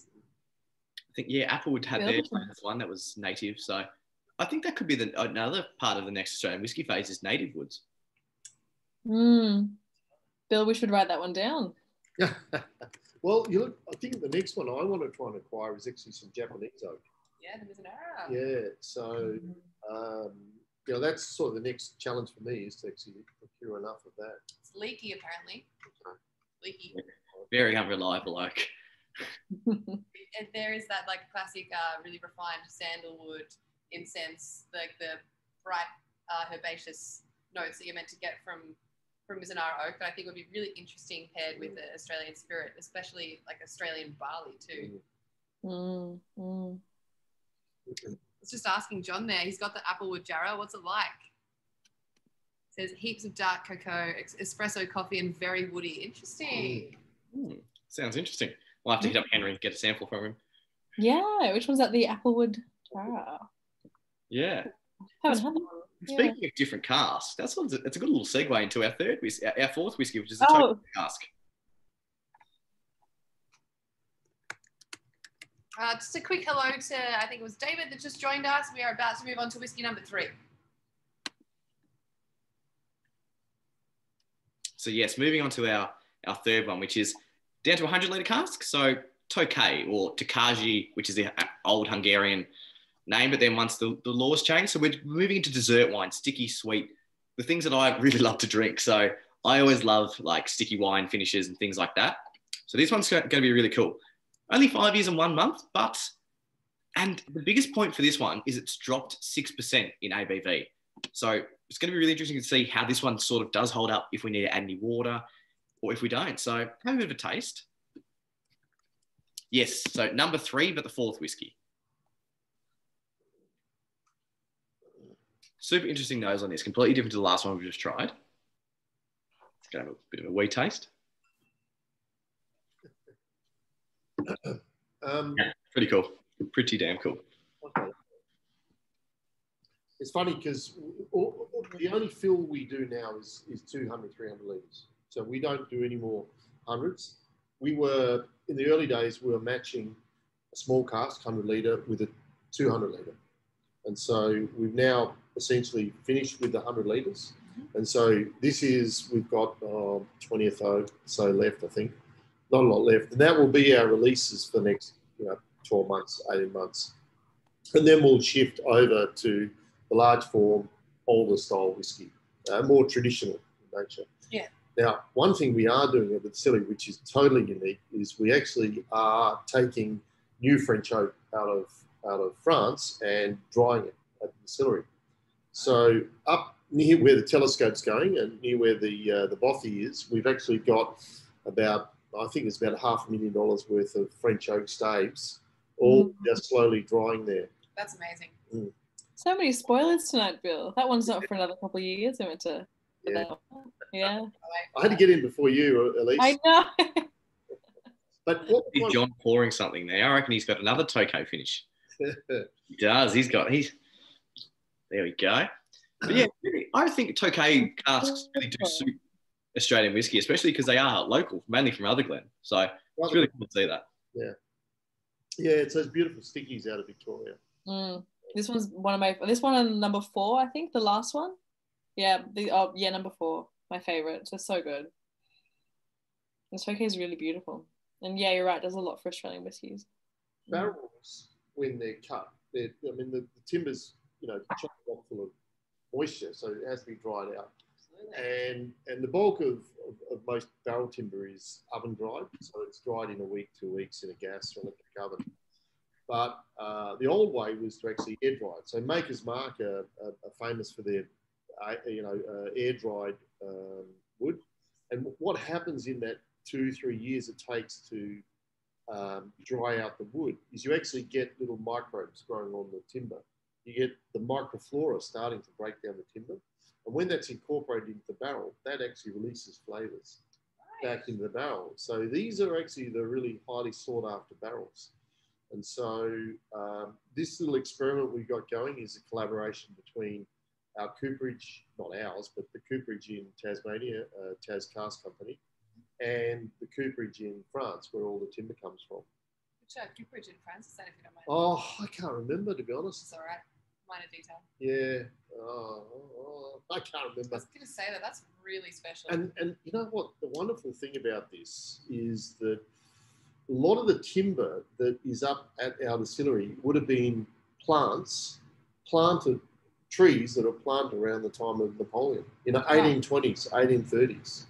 I think yeah, Applewood had Yeah, their that's nice. famous one that was native, so I think that could be the another part of the next Australian whiskey phase is native woods. Mm. Bill, we should write that one down. well, you look. I think the next one I want to try and acquire is actually some Japanese oak. Yeah, the Mizunara. Yeah, so um, you know that's sort of the next challenge for me is to actually procure enough of that. It's leaky apparently. Leaky. Very unreliable oak. And there is that like classic, uh, really refined sandalwood incense, like the bright uh, herbaceous notes that you're meant to get from from Mizunara oak. That I think would be really interesting paired with the Australian spirit, especially like Australian barley too. Mm, mm. I was just asking John there. He's got the Applewood Jarrah. What's it like? Says heaps of dark cocoa, ex- espresso coffee, and very woody. Interesting. Hmm, sounds interesting. We'll have to hit up Henry and get a sample from him. Yeah, which one's that? The Applewood Jarrah. Yeah. Haven't had that one. Yeah. Speaking of different casks, that's what, it's a good little segue into our third whiskey, our fourth whiskey, which is the Oh. total cask. Uh, just a quick hello to I think it was David that just joined us. We are about to move on to whiskey number three. So yes, moving on to our, our third one, which is down to 100 litre cask. So Tokay or Tokaji, which is the old Hungarian name, but then once the, the laws changed, so we're moving into dessert wine, sticky, sweet, the things that I really love to drink. So I always love like sticky wine finishes and things like that. So this one's going to be really cool. Only five years and one month, but and the biggest point for this one is it's dropped six percent in ABV. So it's going to be really interesting to see how this one sort of does hold up if we need to add any water or if we don't. So have a bit of a taste. Yes, so number three, but the fourth whiskey. Super interesting nose on this, completely different to the last one we've just tried. It's going to have a bit of a wee taste. Um, Yeah, pretty cool. Pretty damn cool. It's funny because the only fill we do now is, is 200, 300 litres. So we don't do any more hundreds. We were, in the early days, we were matching a small cask, 100 litre, with a 200 litre. And so we've now essentially finished with the 100 litres. And so this is, we've got uh, 20th or so left, I think. Not a lot left. And that will be our releases for the next, you know, 12 months, 18 months. And then we'll shift over to the large form, older style whiskey, uh, more traditional in nature. Yeah. Now, one thing we are doing at the distillery, which is totally unique, is we actually are taking new French oak out of out of France and drying it at the distillery. So up near where the telescope's going and near where the uh, the bothy is, we've actually got about I think it's about half a million dollars worth of French oak staves, all Mm. just slowly drying there. That's amazing. So many spoilers tonight, Bill. That one's not for another couple of years. I went to. Yeah. Yeah. I had to get in before you, Elise. I know. But what See John pouring something there. I reckon he's got another Toko finish. He does. He's got. He's. There we go. But yeah, I think Tokay casks really do suit Australian whiskey, especially because they are local, mainly from Rutherglen. So it's really cool to see that. Yeah. Yeah, it's those beautiful stickies out of Victoria. Mm. This one's one of my. This one and number four, I think, the last one. Yeah. The oh yeah, number four, my favorite. It's so good. The Tokay is really beautiful. And yeah, you're right. There's a lot for Australian whiskies. Barrels, when they're cut, they're, I mean, the, the timber's, you know, chock full of moisture, so it has to be dried out. And and the bulk of, of, of most barrel timber is oven dried, so it's dried in a week, two weeks in a gas or electric oven. But uh, the old way was to actually air dry it. So Maker's Mark are, are, are famous for their, uh, you know, uh, air dried um, wood. And what happens in that two, three years it takes to um, dry out the wood is you actually get little microbes growing on the timber. You get the microflora starting to break down the timber. And when that's incorporated into the barrel, that actually releases flavors back into the barrel. So these are actually the really highly sought after barrels. And so um, this little experiment we've got going is a collaboration between our cooperage, not ours, but the cooperage in Tasmania, uh, Tas Cask Company, and the cooperage in France, where all the timber comes from. Which uh, cooperage in France is that, if you don't mind? Oh, I can't remember to be honest. It's all right. Minor detail. Yeah, oh, oh, I can't remember. I was going to say that. That's really special. And and you know what? The wonderful thing about this is that a lot of the timber that is up at our distillery would have been plants, planted trees that are planted around the time of Napoleon in the 1820s, 1830s.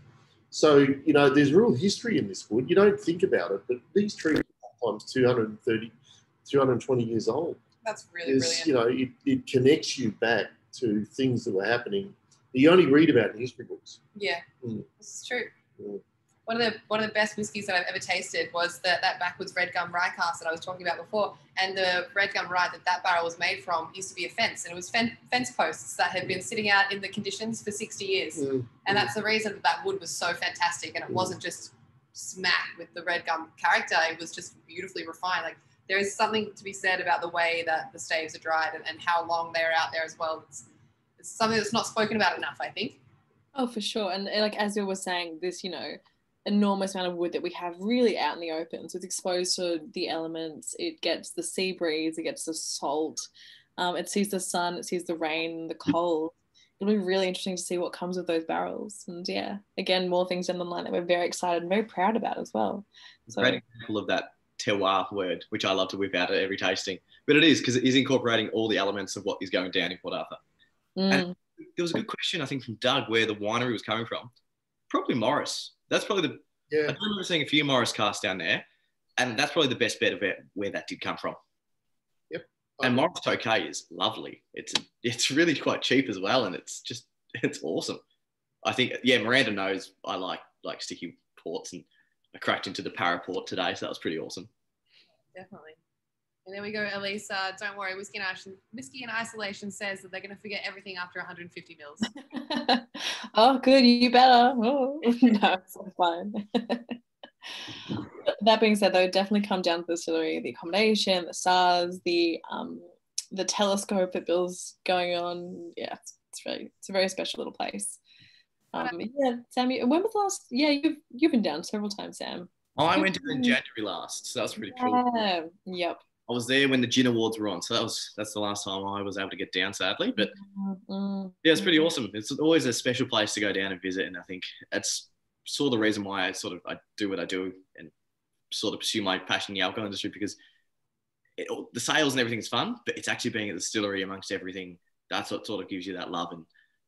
So you know, there's real history in this wood. You don't think about it, but these trees are sometimes 230, 220 years old. That's really There's, brilliant. you know, it, it connects you back to things that were happening that you only read about in history books. Yeah, Mm. this is true. Mm. One of the one of the best whiskies that I've ever tasted was that that backwoods red gum rye cask that I was talking about before. And the red gum rye that that barrel was made from used to be a fence, and it was fen- fence posts that had been sitting out in the conditions for 60 years. Mm. And that's the reason that that wood was so fantastic, and it Mm. wasn't just smack with the red gum character. It was just beautifully refined. Like there is something to be said about the way that the staves are dried and, and how long they're out there as well. It's, it's something that's not spoken about enough, I think. Oh, for sure. And like as you were saying, this, you know, enormous amount of wood that we have really out in the open. So it's exposed to the elements. It gets the sea breeze, it gets the salt, um, it sees the sun, it sees the rain, the cold. It'll be really interesting to see what comes with those barrels. And yeah, again, more things down the line that we're very excited and very proud about as well. So Great example of that terroir word, which I love to whip out at every tasting. But it is because it is incorporating all the elements of what is going down in Port Arthur. mm, There was a good question, I think, from Doug where the winery was coming from. Probably Morris. That's probably the. Yeah. I Yeah, remember seeing a few Morris casts down there, and that's probably the best bet of it, where that did come from. Yep. And Morris Tokay is lovely. It's it's really quite cheap as well, and it's just it's awesome. I think yeah, Miranda knows I like like sticky ports, and I cracked into the Paraport today, so that was pretty awesome. Definitely. And there we go, Elise. Uh, don't worry, Whiskey and, Isolation, Whiskey and Isolation says that they're going to forget everything after 150 mils. oh, good. You better. Oh. no, it's all fine. That being said, though, definitely come down to the distillery, the accommodation, the stars, the um, the telescope that Bill's going on. Yeah, it's, it's very, it's a very special little place. Um, yeah, Sam, when was the last? Yeah, you've you've been down several times, Sam. Oh, I went to in January last, so that was pretty cool. Yeah. Yep. I was there when the Gin Awards were on, so that was that's the last time I was able to get down, sadly. But Mm, yeah, it's pretty awesome. It's always a special place to go down and visit, and I think that's sort of the reason why I sort of I do what I do and sort of pursue my passion in the alcohol industry because it, the sales and everything is fun, but it's actually being at the distillery amongst everything that's what sort of gives you that love, and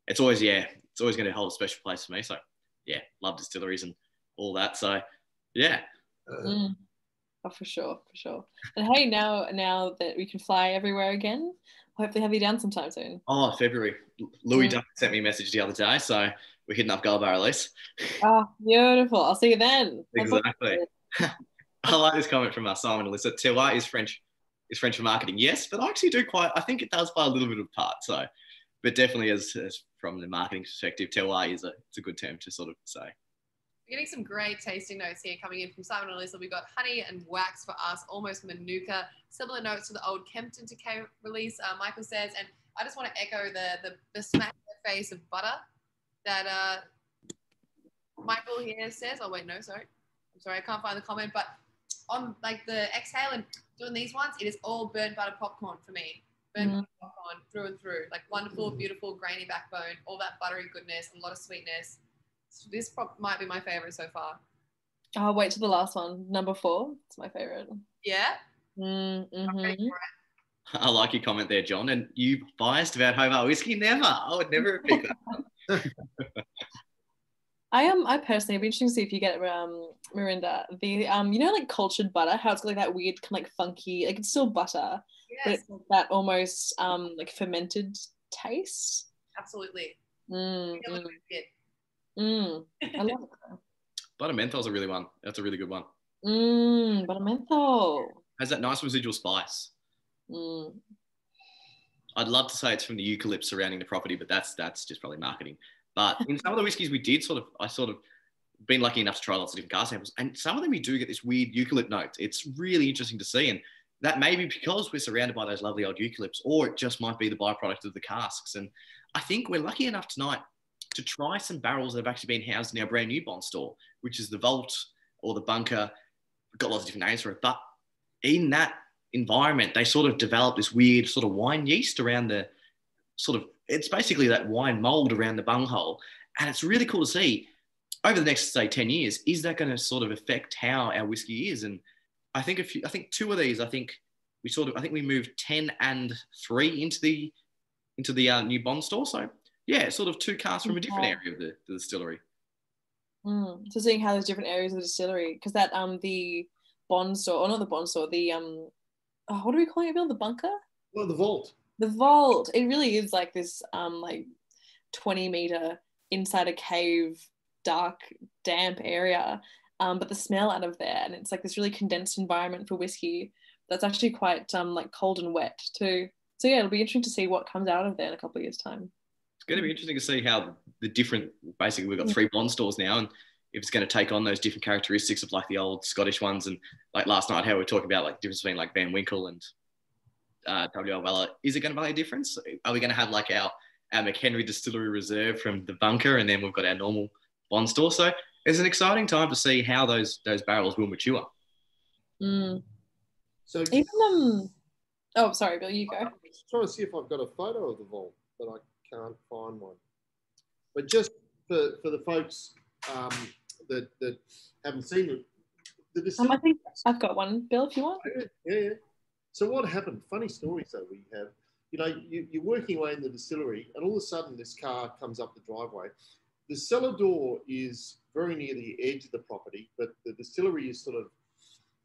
it's always yeah, it's always going to hold a special place for me. So yeah, love distilleries and all that. So yeah, uh, Mm. Oh, for sure, for sure. And hey, now now that we can fly everywhere again, hopefully have you down sometime soon. oh February, Louis Mm. Duck sent me a message the other day, so we're hitting up Goldbar release. Oh, beautiful. I'll see you then. Exactly. I like this comment from our Simon and Alyssa. Terroir is French, is French for marketing. Yes, but I actually do quite. I think it does play a little bit of part. So, but definitely as, as from the marketing perspective, terroir is a it's a good term to sort of say. We're getting some great tasting notes here coming in from Simon and Lisa. We've got honey and wax for us, almost manuka. Similar notes to the old Kempton Tokay release, uh, Michael says. And I just want to echo the, the, the smack in the face of butter that uh, Michael here says. Oh, wait, no, sorry. I'm sorry, I can't find the comment. But on like the exhale and doing these ones, it is all burnt butter popcorn for me. Burnt Mm. butter popcorn through and through. Like wonderful, Mm. beautiful, grainy backbone, all that buttery goodness, and a lot of sweetness. So this prop might be my favorite so far. Oh, wait to the last one. Number four. It's my favorite. Yeah. Mm, I'm ready mhm. I like your comment there, John. And you biased about Hobart whiskey? Never. I would never have picked that. I am. I personally, it'd be interesting to see if you get um Mirinda the um you know like cultured butter how it's got like that weird kind of like funky like it's still butter but Yes, it's got that almost um like fermented taste. absolutely. Mm, Feel mm, with it. Mm. I love it. Butter menthol's a really one. That's a really good one. Mmm, butter menthol. Has that nice residual spice. Mm. I'd love to say it's from the eucalypt surrounding the property, but that's that's just probably marketing. But in some of the whiskies we did sort of, I sort of been lucky enough to try lots of different car samples, and some of them you do get this weird eucalypt note. It's really interesting to see, and that may be because we're surrounded by those lovely old eucalypts, or it just might be the byproduct of the casks. And I think we're lucky enough tonight to try some barrels that have actually been housed in our brand new bond store, which is the Vault or the Bunker. We've got lots of different names for it, but in that environment, they sort of develop this weird sort of wine yeast around the sort of it's basically that wine mold around the bunghole. And it's really cool to see over the next say 10 years, is that going to sort of affect how our whiskey is? And I think if you, I think two of these, I think we sort of I think we moved 10 and three into the into the uh, new bond store. So yeah, sort of two casks from a different Okay. area of the, the distillery. Mm. So seeing how there's different areas of the distillery, because that um the bond store, or not the bond store, the um, oh, what are we calling it, Bill? The bunker, Well, the vault. the vault. It really is like this um like twenty meter inside a cave, dark, damp area. Um, but the smell out of there, and it's like this really condensed environment for whiskey. That's actually quite um like cold and wet too. So yeah, it'll be interesting to see what comes out of there in a couple of years' time. It's going to be interesting to see how the different, basically, we've got three bond stores now, and if it's going to take on those different characteristics of like the old Scottish ones. And like last night, how we are talking about like the difference between like Van Winkle and uh, W.L. Weller. Is it going to make a difference? Are we going to have like our, our McHenry Distillery Reserve from the bunker, and then we've got our normal bond store? So it's an exciting time to see how those those barrels will mature. Mm. So Even um, oh sorry, Bill, you go. I'm trying to see if I've got a photo of the vault, but I can't find one. But just for, for the folks um, that, that haven't seen it, the Um, I think I've got one, Bill, if you want. Yeah, yeah. So what happened? Funny stories that we have. You know, you, you're working away in the distillery, and all of a sudden this car comes up the driveway. The cellar door is very near the edge of the property, but the distillery is sort of,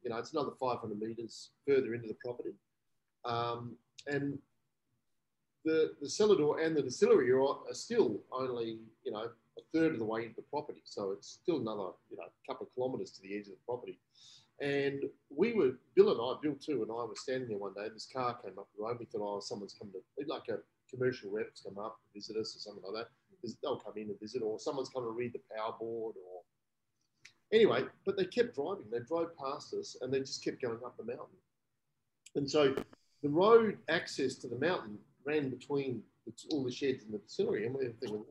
you know, it's another 500 meters further into the property. Um, and the, the cellar door and the distillery are, are still only, you know, a third of the way into the property. So it's still another, you know, couple of kilometers to the edge of the property. And we were, Bill and I, Bill too, and I were standing there one day, this car came up the road. We thought, oh, someone's come to, like a commercial rep's come up to visit us or something like that. They'll come in and visit, or someone's come to read the power board, or anyway. But they kept driving. They drove past us, and they just kept going up the mountain. And so the road access to the mountain ran between the, all the sheds in the distillery, and we were thinking,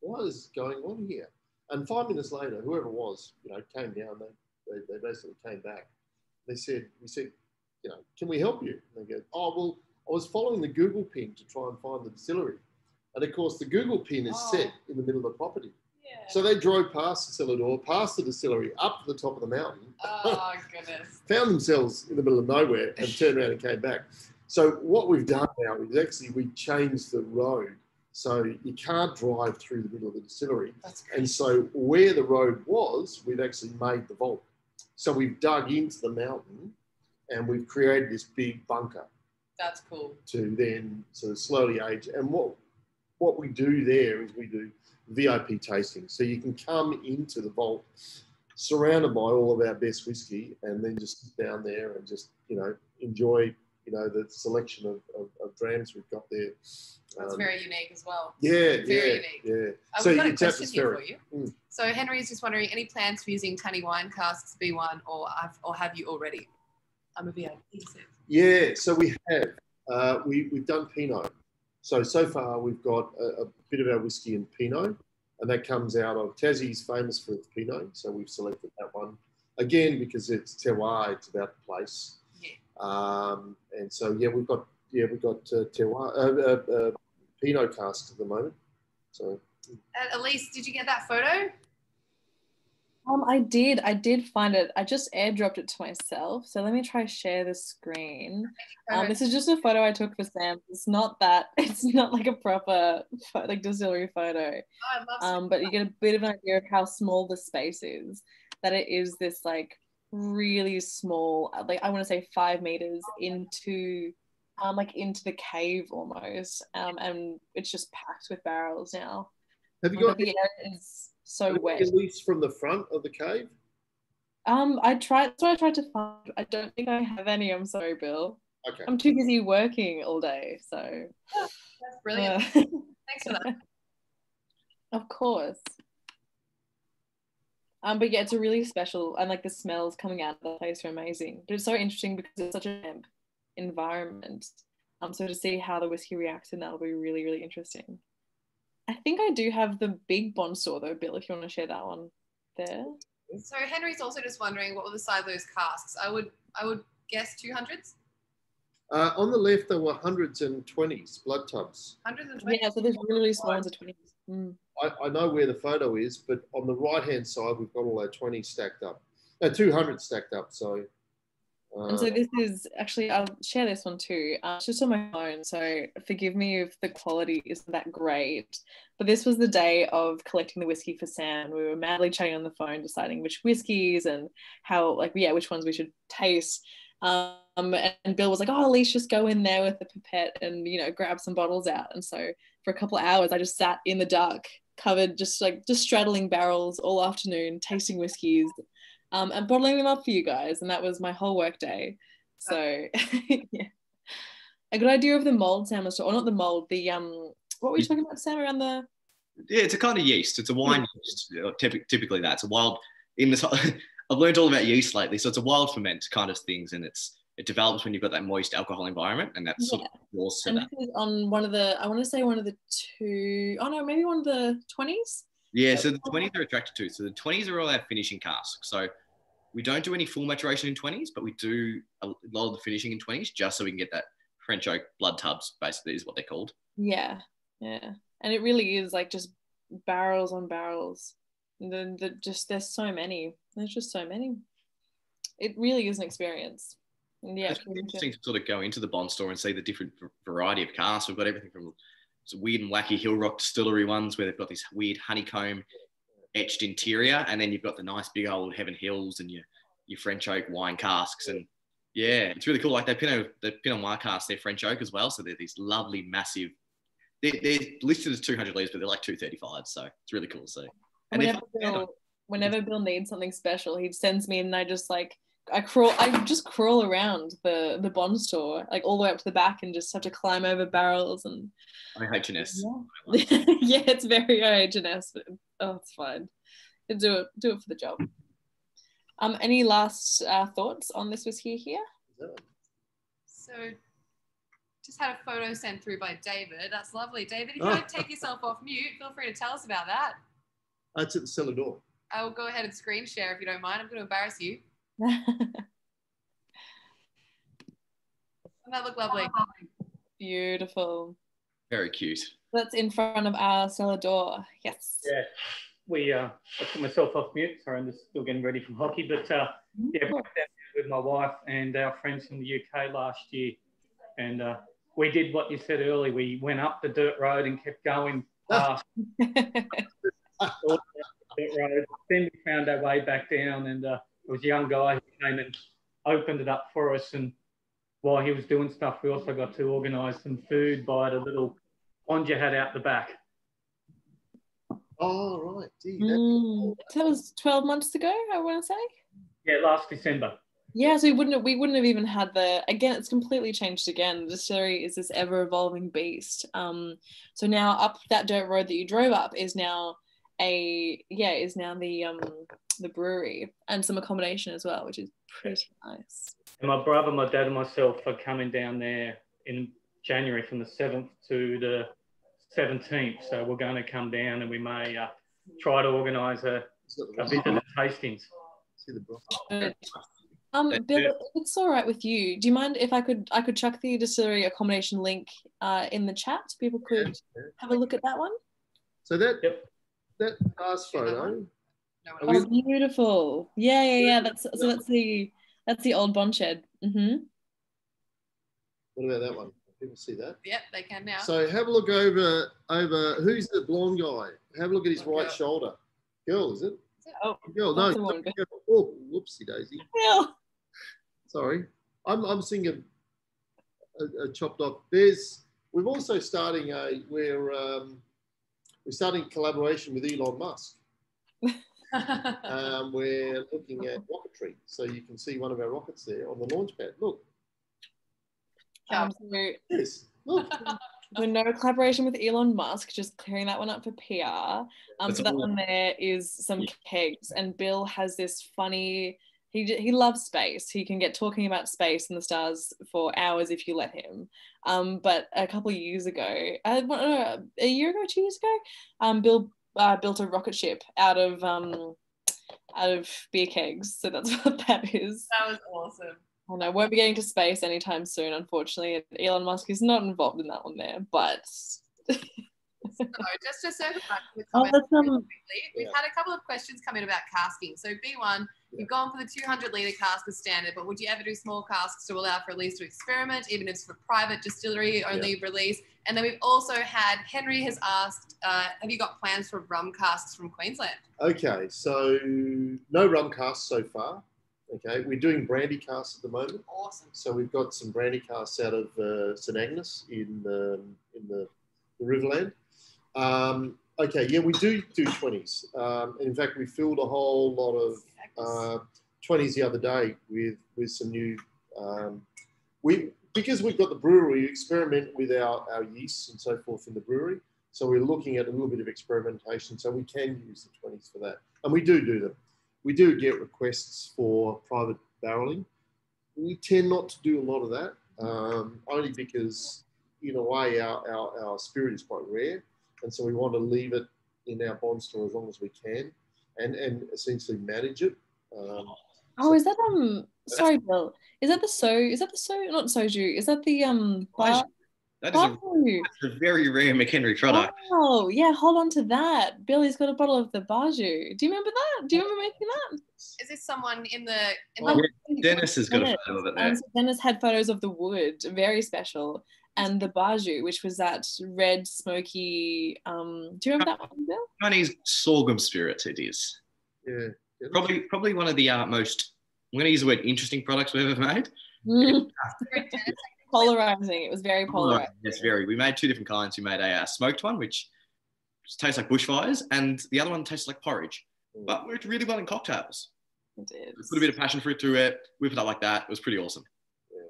what is going on here? And five minutes later, whoever was, you know, came down. They, they, they basically came back. They said, we said, you know, can we help you? And they go, oh, well, I was following the Google pin to try and find the distillery. And of course, the Google pin is Oh. set in the middle of the property. Yeah. So they drove past the cellar door, past the distillery, up to the top of the mountain, oh goodness. found themselves in the middle of nowhere and turned around and came back. So what we've done now is actually we changed the road. So you can't drive through the middle of the distillery. And so where the road was, we've actually made the vault. So we've dug into the mountain and we've created this big bunker That's cool. to then sort of slowly age. And what what we do there is we do VIP tasting. So you can come into the vault surrounded by all of our best whiskey and then just sit down there and just, you know, enjoy, you know, the selection of, of, of drams we've got there. That's Um, very unique as well. yeah, very yeah, unique. yeah. Uh, so we've got a question here for you. Mm. So Henry is just wondering, any plans for using Tunny wine casks B1 or have, or have you already? I'm a VIP. so- Yeah, so we have. Uh, we, we've done Pinot. So, so far we've got a, a bit of our whiskey in Pinot, and that comes out of Tassie's famous for its Pinot. So we've selected that one. Again, because it's terroir, it's about the place. Yeah. Um, and so, yeah, we've got, yeah, we've got uh, terroir, uh, uh, uh, Pinot casks at the moment. So, And Elise, did you get that photo? Um, I did. I did find it. I just airdropped it to myself. So let me try share the screen. Um, this is just a photo I took for Sam. It's not that. It's not like a proper like distillery photo. Oh, I love Um, but you get a bit of an idea of how small the space is. That it is this like really small, like I want to say five meters into, um, like into the cave almost. Um, and it's just packed with barrels now. Have you got but the air is so any At least from the front of the cave? Um, I tried. That's what I tried to find. I don't think I have any. I'm sorry, Bill. Okay. I'm too busy working all day. So, That's brilliant. uh, Thanks for that. of course. Um, but yeah, it's a really special, and like the smells coming out of the place are amazing. But it's so interesting because it's such a damp environment. Um, so to see how the whiskey reacts in that will be really, really interesting. I think I do have the big bond store though, Bill. If you want to share that one there. So Henry's also just wondering what were the size of those casks. I would I would guess two hundreds, Uh, on the left, there were hundreds and twenties blood tubs. hundreds and twenty. Yeah, so there's really, really small ones of 20s. Mm. I, I know where the photo is, but on the right hand side, we've got all our 20 stacked up. Uh, 200 stacked up. So, uh, And so this is actually, I'll share this one too. Uh, it's just on my phone, so forgive me if the quality isn't that great. But this was the day of collecting the whiskey for Sam. We were madly chatting on the phone, deciding which whiskies and how, like, yeah, which ones we should taste. Um, and Bill was like, "Oh, Elise, just go in there with the pipette and you know grab some bottles out." And so for a couple of hours, I just sat in the dark, covered, just like just straddling barrels all afternoon, tasting whiskies, um, and bottling them up for you guys. And that was my whole work day. So yeah, a good idea of the mold, Sam, was or not the mold, the um, what were you talking about, Sam, around the Yeah, it's a kind of yeast. It's a wine yeast. Uh, Typically, typically that's a wild. In this, I've learned all about yeast lately. So it's a wild ferment kind of things, and it's it develops when you've got that moist alcohol environment, and that's sort of yours to and that. on one of the I want to say one of the two oh no maybe one of the twenties. Yeah, so the twenties are attracted to. So the twenties are all our finishing casks. So we don't do any full maturation in twenties, but we do a lot of the finishing in twenties, just so we can get that French oak blood tubs. Basically, is what they're called. Yeah, yeah, and it really is like just barrels on barrels. The, the just there's so many. There's just so many. It really is an experience. Yeah, it's interesting to sort of go into the bond store and see the different variety of casks. We've got everything from weird and wacky Hill Rock distillery ones where they've got this weird honeycomb etched interior, and then you've got the nice big old Heaven Hills and your your French oak wine casks, and yeah, it's really cool. Like they Pinot the Pinot Noir casks, they're French oak as well, so they're these lovely massive. They're, they're listed as 200 liters, but they're like 235, so it's really cool to see. And whenever Bill, whenever Bill needs something special, he sends me and I just like I crawl I just crawl around the the bond store like all the way up to the back and just have to climb over barrels and I mean, HNS. yeah, yeah it's very OHS but oh it's fine You do it do it for the job um any last uh, thoughts on this was here here? So just had a photo sent through by David. That's lovely. David, if you Oh. want to take yourself off mute, feel free to tell us about that. That's at the cellar door. I will go ahead and screen share if you don't mind. I'm going to embarrass you. Doesn't that look lovely? beautiful Very cute. that's in front of our cellar door yes Yeah, we uh, I took myself off mute. Sorry, I'm just still getting ready from hockey. But uh, yeah, I there with my wife and our friends from the UK last year, and uh, we did what you said earlier. We went up the dirt road and kept going past the dirt road. Then we found our way back down, and uh, there was a young guy who came and opened it up for us. And while he was doing stuff, we also got to organise some food by the little pond you had out the back. Oh, right. Gee, that- Mm. So that was 12 months ago, I want to say. Yeah, last December. Yeah, so we wouldn't have, we wouldn't have even had the again. It's completely changed again. The distillery is this ever evolving beast. Um, so now up that dirt road that you drove up is now a yeah is now the um the brewery and some accommodation as well, which is pretty nice. And my brother, my dad, and myself are coming down there in January from the 7th to the 17th. So we're going to come down and we may uh, try to organise a, it's got the a rest. visit of tastings. See the broth. Um, Bill, if it's all right with you, do you mind if I could I could chuck the distillery accommodation link uh, in the chat? so People could have a look at that one. So that Yep. That last Yeah, photo, No we- Oh, beautiful. Yeah, yeah, yeah. That's so that's the that's the old bond shed. Mm-hmm. What about that one? People see that. Yep, they can now. So have a look over over who's the blonde guy? Have a look at his right Girl. shoulder. Girl, is it? Oh, Girl, no. That's the one. girl. Oh, whoopsie daisy. yeah. Sorry, I'm I'm seeing a, a, a chopped off. There's we're also starting a we're um, we're starting collaboration with Elon Musk. Um, we're looking at rocketry, so you can see one of our rockets there on the launch pad. Look, Um, yes, look. we're no collaboration with Elon Musk, just clearing that one up for PR. Um, so that one there is some Yeah. kegs, and Bill has this funny. He he loves space. He can get talking about space and the stars for hours if you let him. Um, but a couple of years ago, uh, uh, a year ago, two years ago, um, Bill uh, built a rocket ship out of um, out of beer kegs. So that's what that is. that was awesome. And I won't be getting to space anytime soon, unfortunately. Elon Musk is not involved in that one there, but So just to circle back to the Oh, comments that's, really um, quickly, we've Yeah. had a couple of questions come in about casting. So B1, you've gone for the 200 litre cask as standard, but would you ever do small casks to allow for at least to experiment, even if it's for private distillery only release? And then we've also had Henry has asked, uh, have you got plans for rum casks from Queensland? Okay, so no rum casks so far. Okay, we're doing brandy casks at the moment. Awesome. So we've got some brandy casks out of uh, St Agnes in um, in the, the Riverland. Um, okay, yeah, we do do twenties. Um, in fact, we filled a whole lot of uh, 20s the other day with with some new um, we because we've got the brewery we experiment with our, our yeasts and so forth in the brewery. So we're looking at a little bit of experimentation. So we can use the 20s for that. And we do do them. We do get requests for private barreling. We tend not to do a lot of that um, only because in a way our, our, our spirit is quite rare and so we want to leave it in our bond store as long as we can and, and essentially manage it um, oh, is that um? Sorry, Bill. Is that the so? Is that the so? Not soju. Is that the um? Baijiu. Ba- That is a, that's a very rare McHenry product. Oh, yeah. Hold on to that. Billy's got a bottle of the Baijiu. Do you remember that? Do you remember making that? Is this someone in the in Oh, the Dennis has got a Dennis. photo of it Um, there. so Dennis had photos of the wood, very special, and the Baijiu, which was that red, smoky. Um, do you remember that one, Bill? Chinese sorghum spirits it is. yeah Probably probably one of the uh, most, I'm going to use the word interesting products we've ever made. Mm, polarizing. It was very polarizing. Yes, very. We made two different kinds. We made a uh, smoked one, which tastes like bushfires, and the other one tastes like porridge. But worked really well in cocktails. It did. Put a bit of passion fruit through it, whip it up like that. It was pretty awesome.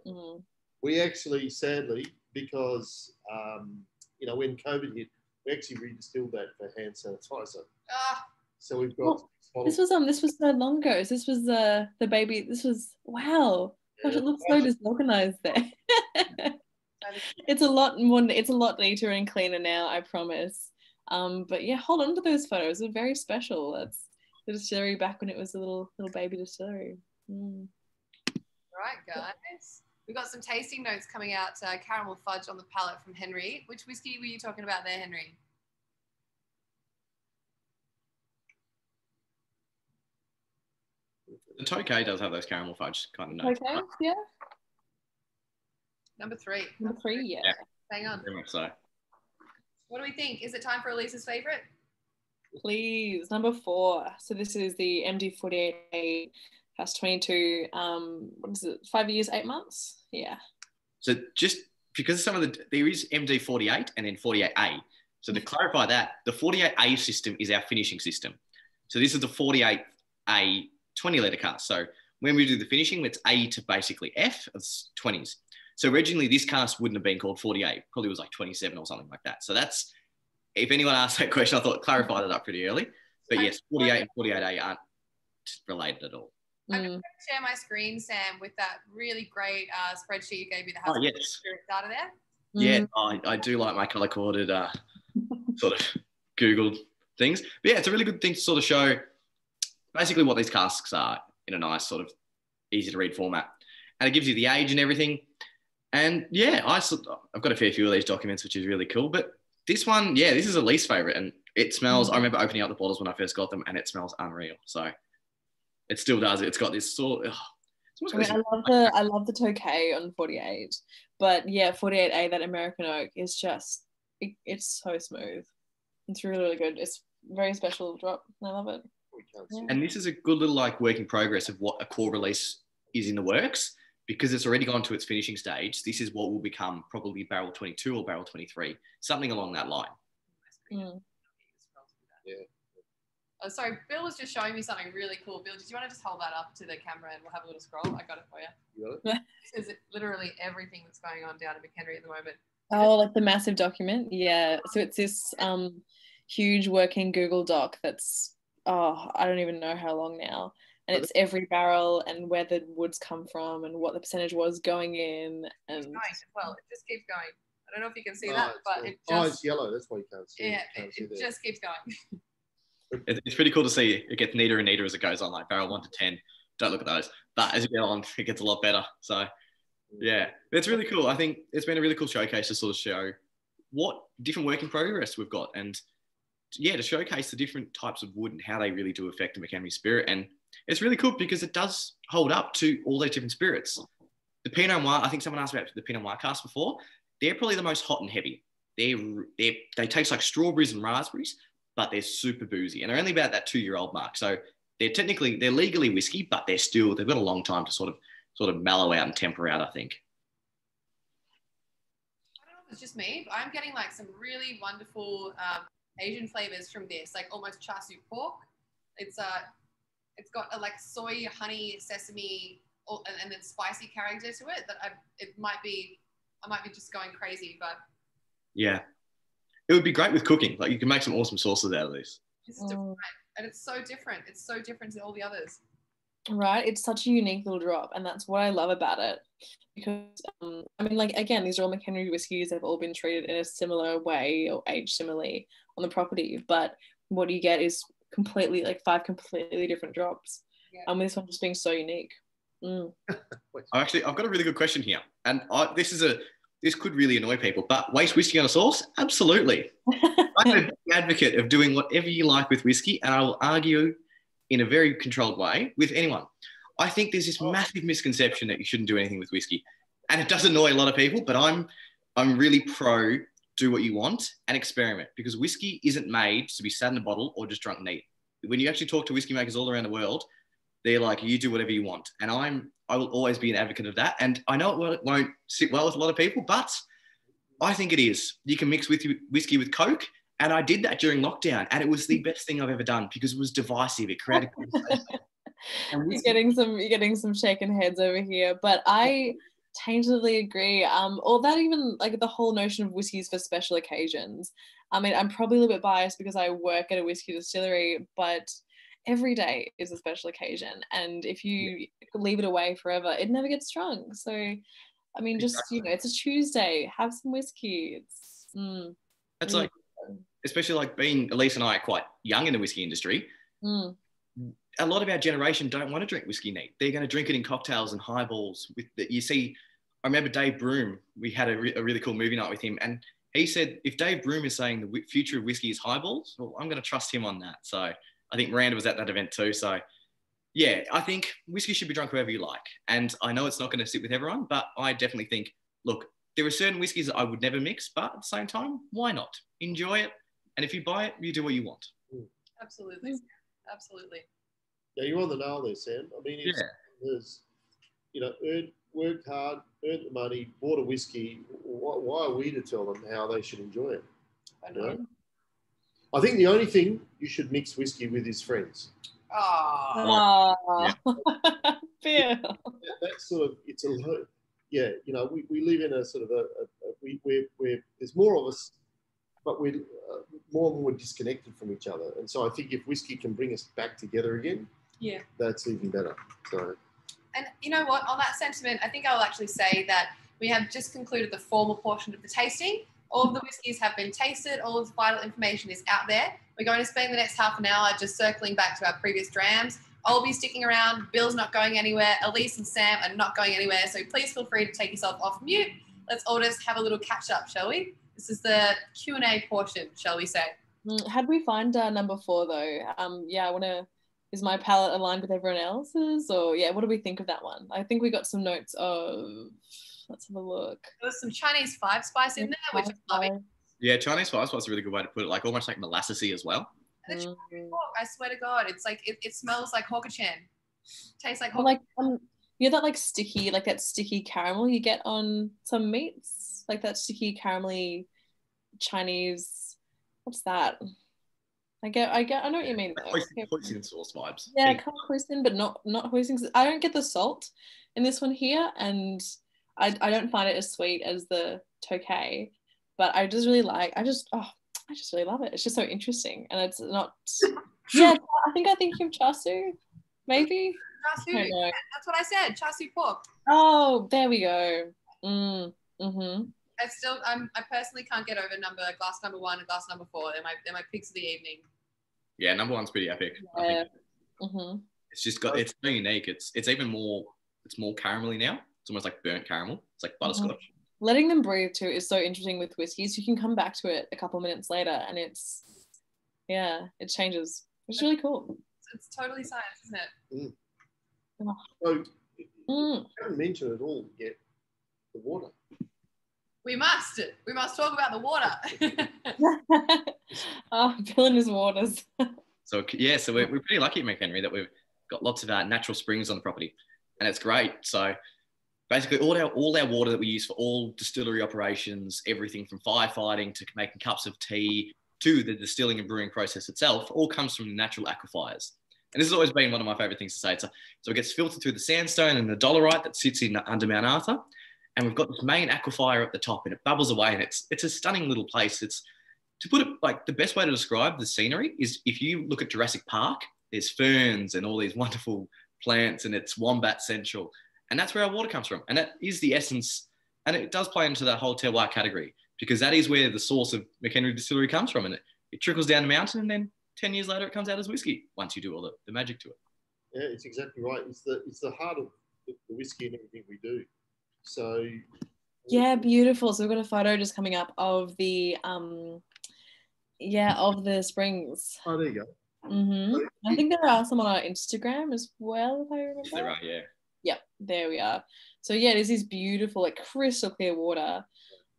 Mm. we actually, sadly, because um, you know when COVID hit, we actually redistilled that for hand sanitizer. Ah, So we've got Well, This was um. This was so long ago. So This was uh the baby. This was wow. Gosh, it looks so disorganized there. it's a lot more. It's a lot neater and cleaner now. I promise. Um, but yeah, hold on to those photos. They're very special. That's the distillery back when it was a little little baby distillery. Mm. right, guys. We've got some tasting notes coming out. Uh, caramel fudge on the palate from Henry. Which whiskey were you talking about there, Henry? The Tokay does have those caramel fudge kind of notes. Okay. Yeah. Number three. Number three. Yeah. Yeah. Hang on. Very much so. What do we think? Is it time for Elise's favorite? Please, number four. So this is the MD48 past 22. Um, what is it? Five years, eight months. Yeah. So just because some of the there is MD48 and then 48A. So to clarify that, the 48A system is our finishing system. So this is the 48A 20 litre cask. So when we do the finishing, it's A to basically F of 20s. So originally this cask wouldn't have been called 48, probably was like 27 or something like that. So that's if anyone asked that question, I thought clarified it up pretty early. But yes, 48 and 48A aren't related at all. I'm Mm. Share my screen, Sam, with that really great uh, spreadsheet you gave me that has Oh, the yes. data there. Yeah, Mm. I, I do like my color coded uh, sort of Googled things. But yeah, it's a really good thing to sort of show basically what these casks are in a nice sort of easy to read format. And it gives you the age and everything. And yeah, I, I've got a fair few of these documents, which is really cool. But this one, yeah, this is Elise favorite. And It smells. I remember opening up the bottles when I first got them, and it smells unreal. So it still does. It's got this sort. Of, it's I, mean, I love the I love the Tokay on 48, but yeah, 48A that American oak is just it, it's so smooth. It's really really good. It's very special drop. I love it. Yeah. And this is a good little like work in progress of what a core release is in the works because it's already gone to its finishing stage. This is what will become probably barrel 22 or barrel 23, something along that line. Mm. Yeah. Oh, sorry, Bill was just showing me something really cool. Bill, did you want to just hold that up to the camera and we'll have a little scroll? I got it for you. You got it? This is literally everything that's going on down at McHenry at the moment. Oh, like the massive document? Yeah. So it's this um huge working Google Doc that's oh, I don't even know how long now. And it's every barrel and where the woods come from and what the percentage was going in and It's going as well. It just keeps going. I don't know if you can see Oh, that, but cool. it oh, it's yellow. That's why you can't see. yeah, can't it, see it just keeps going. It- It's pretty cool to see it gets neater and neater as it goes on, like barrel one to 10. Don't look at those. But as you get on, it gets a lot better. So, yeah, it's really cool. I think it's been a really cool showcase to sort of show what different work in progress we've got and yeah, to showcase the different types of wood and how they really do affect the McHenry spirit. And it's really cool because it does hold up to all those different spirits. The Pinot Noir, I think someone asked about the Pinot Noir cask before. They're probably the most hot and heavy. They're, they're, they taste like strawberries and raspberries, but they're super boozy and they're only about that two year old mark. So they're technically, they're legally whiskey, but they're still, they've got a long time to sort of, sort of mellow out and temper out, I think. I don't know if it's just me, but I'm getting like some really wonderful um, Asian flavors from this, like almost char siu pork. It's uh, it's got a like soy, honey, sesame, or, and, and then spicy character to it. That I it might be, I might be just going crazy, but Yeah. It would be great with cooking. Like you can make some awesome sauces out of this. it's Mm. different, and it's so different. It's so different to all the others. right it's such a unique little drop and that's what i love about it because um, i mean like again these are all mchenry whiskies they've all been treated in a similar way or aged similarly on the property but what you get is completely like five completely different drops Yeah. and this one just being so unique Mm. I actually, I've got a really good question here, and I, this is a this could really annoy people. But waste whiskey on a sauce? Absolutely. I'm a big advocate of doing whatever you like with whiskey, and I will argue in a very controlled way with anyone. I think there's this massive misconception that you shouldn't do anything with whiskey, and it does annoy a lot of people. But I'm I'm really pro do what you want and experiment because whiskey isn't made to be sat in a bottle or just drunk neat. When you actually talk to whiskey makers all around the world, they're like, you do whatever you want, and I'm I will always be an advocate of that. And I know it won't- sit well with a lot of people, but I think it is. You can mix with whiskey with Coke, and I did that during lockdown, and it was the best thing I've ever done because it was divisive. It created conversation. And you're getting some you're getting some shaken heads over here but i tangibly agree um or that even like the whole notion of whiskeys for special occasions i mean i'm probably a little bit biased because i work at a whiskey distillery but every day is a special occasion and if you leave it away forever it never gets strong so i mean just you know it's a tuesday have some whiskey it's mm, That's really like, especially like being Elise and I are quite young in the whiskey industry. mm, a lot of our generation don't want to drink whiskey neat. They're going to drink it in cocktails and highballs. With the, you see, I remember Dave Broom. We had a, re- a really cool movie night with him, and he said if Dave Broom is saying the future of whiskey is highballs, well, I'm going to trust him on that. So I think Miranda was at that event too. So yeah, I think whiskey should be drunk wherever you like. And I know it's not going to sit with everyone, but I definitely think look, there are certain whiskies that I would never mix, but at the same time, why not enjoy it? And if you buy it, you do what you want. Mm. Absolutely, mm. absolutely. Yeah, you're on the nail there, Sam. I mean, it's, Yeah. there's, you know, earned, worked hard, earned the money, bought a whiskey. Why, why are we to tell them how they should enjoy it? I know. Yeah. I think the only thing you should mix whiskey with is friends. Oh, Aw. Bill. That, that's sort of, it's a, lo- yeah, you know, we, we live in a sort of a, a, a we, we're, we're, there's more of us, but we're uh, more and more disconnected from each other. And so I think if whiskey can bring us back together again, yeah. that's even better. So, And you know what? On that sentiment, I think I'll actually say that we have just concluded the formal portion of the tasting. All of the whiskies have been tasted. All of the vital information is out there. We're going to spend the next half an hour just circling back to our previous drams. I'll be sticking around. Bill's not going anywhere. Elise and Sam are not going anywhere. So please feel free to take yourself off mute. Let's all just have a little catch up, shall we? This is the Q and A portion, shall we say? Mm, do we find uh, number four though? Um, yeah, I want to. Is my palette aligned with everyone else's, or yeah, what do we think of that one? I think we got some notes of. Let's have a look. There was some Chinese five spice in there, which I'm loving. Yeah, Chinese five spice is a really good way to put it. Like almost like molassesy as well. And the Mm. Chinese pork, I swear to God, it's like it, it smells like Hokkaido. Tastes like Or Hokkaido. like um, you know that like sticky, like that sticky caramel you get on some meats, like that sticky caramelly Chinese. What's that? I get, I get, I know what you mean. Like though. hoisin, hoisin sauce vibes. Yeah, kind of hoisin, but not not hoisin. I don't get the salt in this one here, and I, I don't find it as sweet as the tokay. But I just really like. I just oh, I just really love it. It's just so interesting, and it's not. Yeah, I think I think of chasu, maybe. Char I siu. don't know. That's what I said. chasu siu pork. Oh, there we go. Mm, mm-hmm. I still, I'm, I personally can't get over number glass number one and glass number four. They're my, they're my picks of the evening. Yeah, number one's pretty epic. Yeah. Mm-hmm. it's just got it's very unique. It's it's even more it's more caramelly now. It's almost like burnt caramel. It's like uh-huh. butterscotch. Letting them breathe too is so interesting with whiskeys. You can come back to it a couple minutes later, and it's yeah, it changes. It's really cool. It's, it's totally science, isn't it? Mm. Oh. So Mm. I haven't mentioned at all yet the water. We must. We must talk about the water. oh, Bill and his waters. So yeah, so we're, we're pretty lucky at McHenry that we've got lots of our natural springs on the property, and it's great. So basically, all our all our water that we use for all distillery operations, everything from firefighting to making cups of tea to the distilling and brewing process itself, all comes from natural aquifers. And this has always been one of my favorite things to say. So, so it gets filtered through the sandstone and the dolerite that sits in under Mount Arthur, and we've got this main aquifer at the top, and it bubbles away, and it's it's a stunning little place. It's to put it like the best way to describe the scenery is if you look at Jurassic Park, there's ferns and all these wonderful plants, and it's wombat central, and that's where our water comes from, and that is the essence, and it does play into that whole terroir category because that is where the source of McHenry Distillery comes from, and it, it trickles down the mountain, and then ten years later it comes out as whiskey once you do all the, the magic to it. Yeah, it's exactly right. It's the it's the heart of the, the whiskey and everything we do. So Yeah, beautiful. So we've got a photo just coming up of the um, yeah, of the springs. Oh, there you go. hmm I think there are some on our Instagram as well, if I remember. They're yeah. Yep, there we are. So yeah, there's this beautiful, like crystal clear water.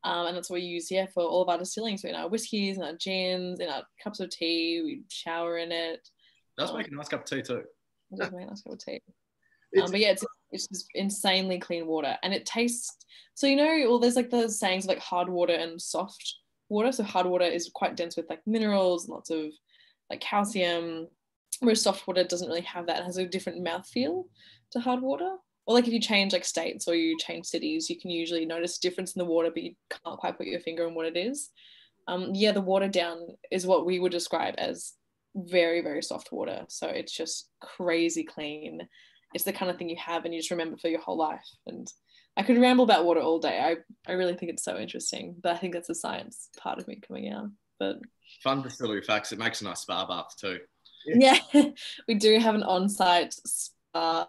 Um, and that's what we use, yeah, for all of our distilling. So in our whiskies and our gins, and our cups of tea, we shower in it. Does make a nice cup of tea too. It does make a nice cup of tea. Um, but yeah, it's it's just insanely clean water, and it tastes. So you know, well, there's like the sayings of like hard water and soft water. So hard water is quite dense with like minerals and lots of like calcium, whereas soft water doesn't really have that. It has a different mouthfeel to hard water. Or like if you change like states or you change cities, you can usually notice a difference in the water, but you can't quite put your finger on what it is. Um, yeah, the water down is what we would describe as very very soft water. So it's just crazy clean it's the kind of thing you have and you just remember for your whole life. And I could ramble about water all day. I, I really think it's so interesting, but I think that's the science part of me coming out. But Fun distillery facts. It makes a nice spa bath too. yeah, we do have an on-site spa,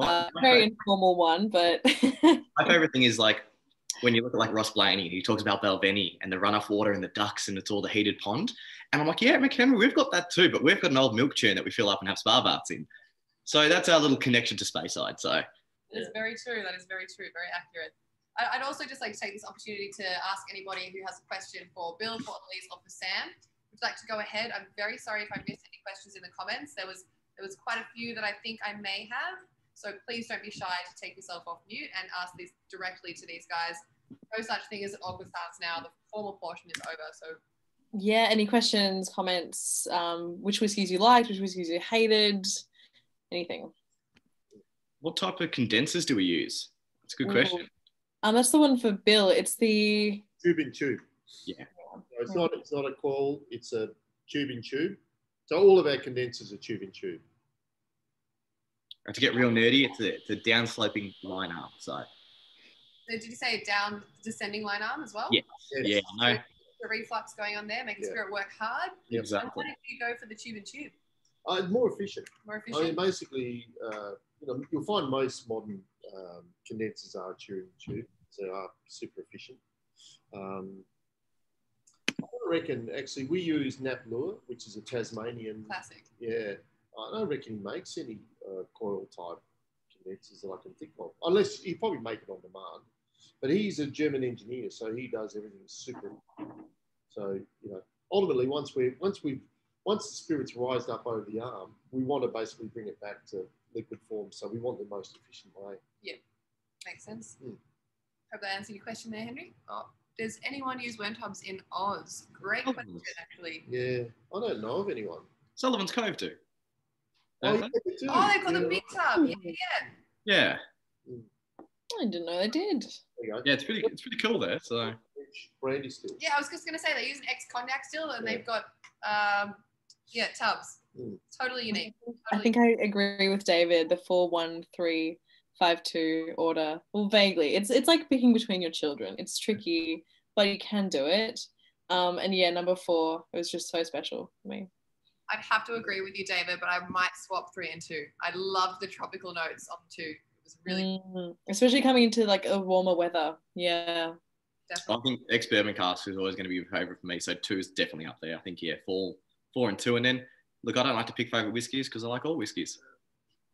uh, my very informal one, but my favorite thing is like when you look at like Ross Blaney, he talks about Balvenie and the runoff water and the ducks and it's all the heated pond. And I'm like, yeah, McHenry, we've got that too, but we've got an old milk churn that we fill up and have spa baths in. So that's our little connection to Speyside. So That is very true. That is very true. Very accurate. I- I'd also just like to take this opportunity to ask anybody who has a question for Bill, for Elise, or for Sam. Would you like to go ahead? I'm very sorry if I missed any questions in the comments. There was there was quite a few that I think I may have. So please don't be shy to take yourself off mute and ask these directly to these guys. No such thing as an awkward silence now. The formal portion is over. So yeah, any questions, comments, um, which whiskies you liked, which whiskies you hated, anything. what type of condensers do we use? That's a good question. Um, that's the one for Bill. It's the tube in tube. Yeah. So it's not it's not a coil. It's a tube in tube. So all of our condensers are tube in tube. And to get real nerdy, it's a, it's a downsloping line arm. So So did you say a down descending line arm as well? Yeah. Yes. yeah, no, The reflux going on there, making Yeah. spirit work hard. Yep. And exactly. why did you go for the tube and tube? Uh, more efficient. More I mean, efficient. basically, uh, you know, you'll find most modern um, condensers are tube and tube. So they are super efficient. Um, I reckon actually we use Knapp-Lewer, which is a Tasmanian. Classic. Yeah, I don't reckon he makes any uh, coil type condensers that I can think of, unless he probably make it on demand. But he's a German engineer, so he does everything super. So you know, ultimately, once we once we once the spirits rised up over the arm, we want to basically bring it back to liquid form. So we want the most efficient way. Yeah, makes sense. Hmm. Hope that answered your question there, Henry. Oh, does anyone use worm tubs in Oz? Great question, actually. Yeah, I don't know of anyone. Sullivan's Cove too. Oh, Don't they? they do. Oh, they've got yeah. the big tub. Yeah, yeah. Yeah, I didn't know they did. There you go. yeah, it's pretty, it's pretty cool there. So Brandy still. Yeah, I was just gonna say they use an ex contact still, and Yeah. they've got um, yeah, tubs. Mm. Totally unique. I think I agree with David. The four one three five two order. Well, vaguely, it's it's like picking between your children. It's tricky, but you can do it. Um, and yeah, number four it was just so special for me. I'd have to agree with you, David, but I might swap three and two. I love the tropical notes on two. It was really Mm, especially coming into like a warmer weather. Yeah. I think ex bourbon cask is always going to be a favorite for me. So two is definitely up there. I think yeah, four, four and two, and then look, I don't like to pick favorite whiskies because I like all whiskies.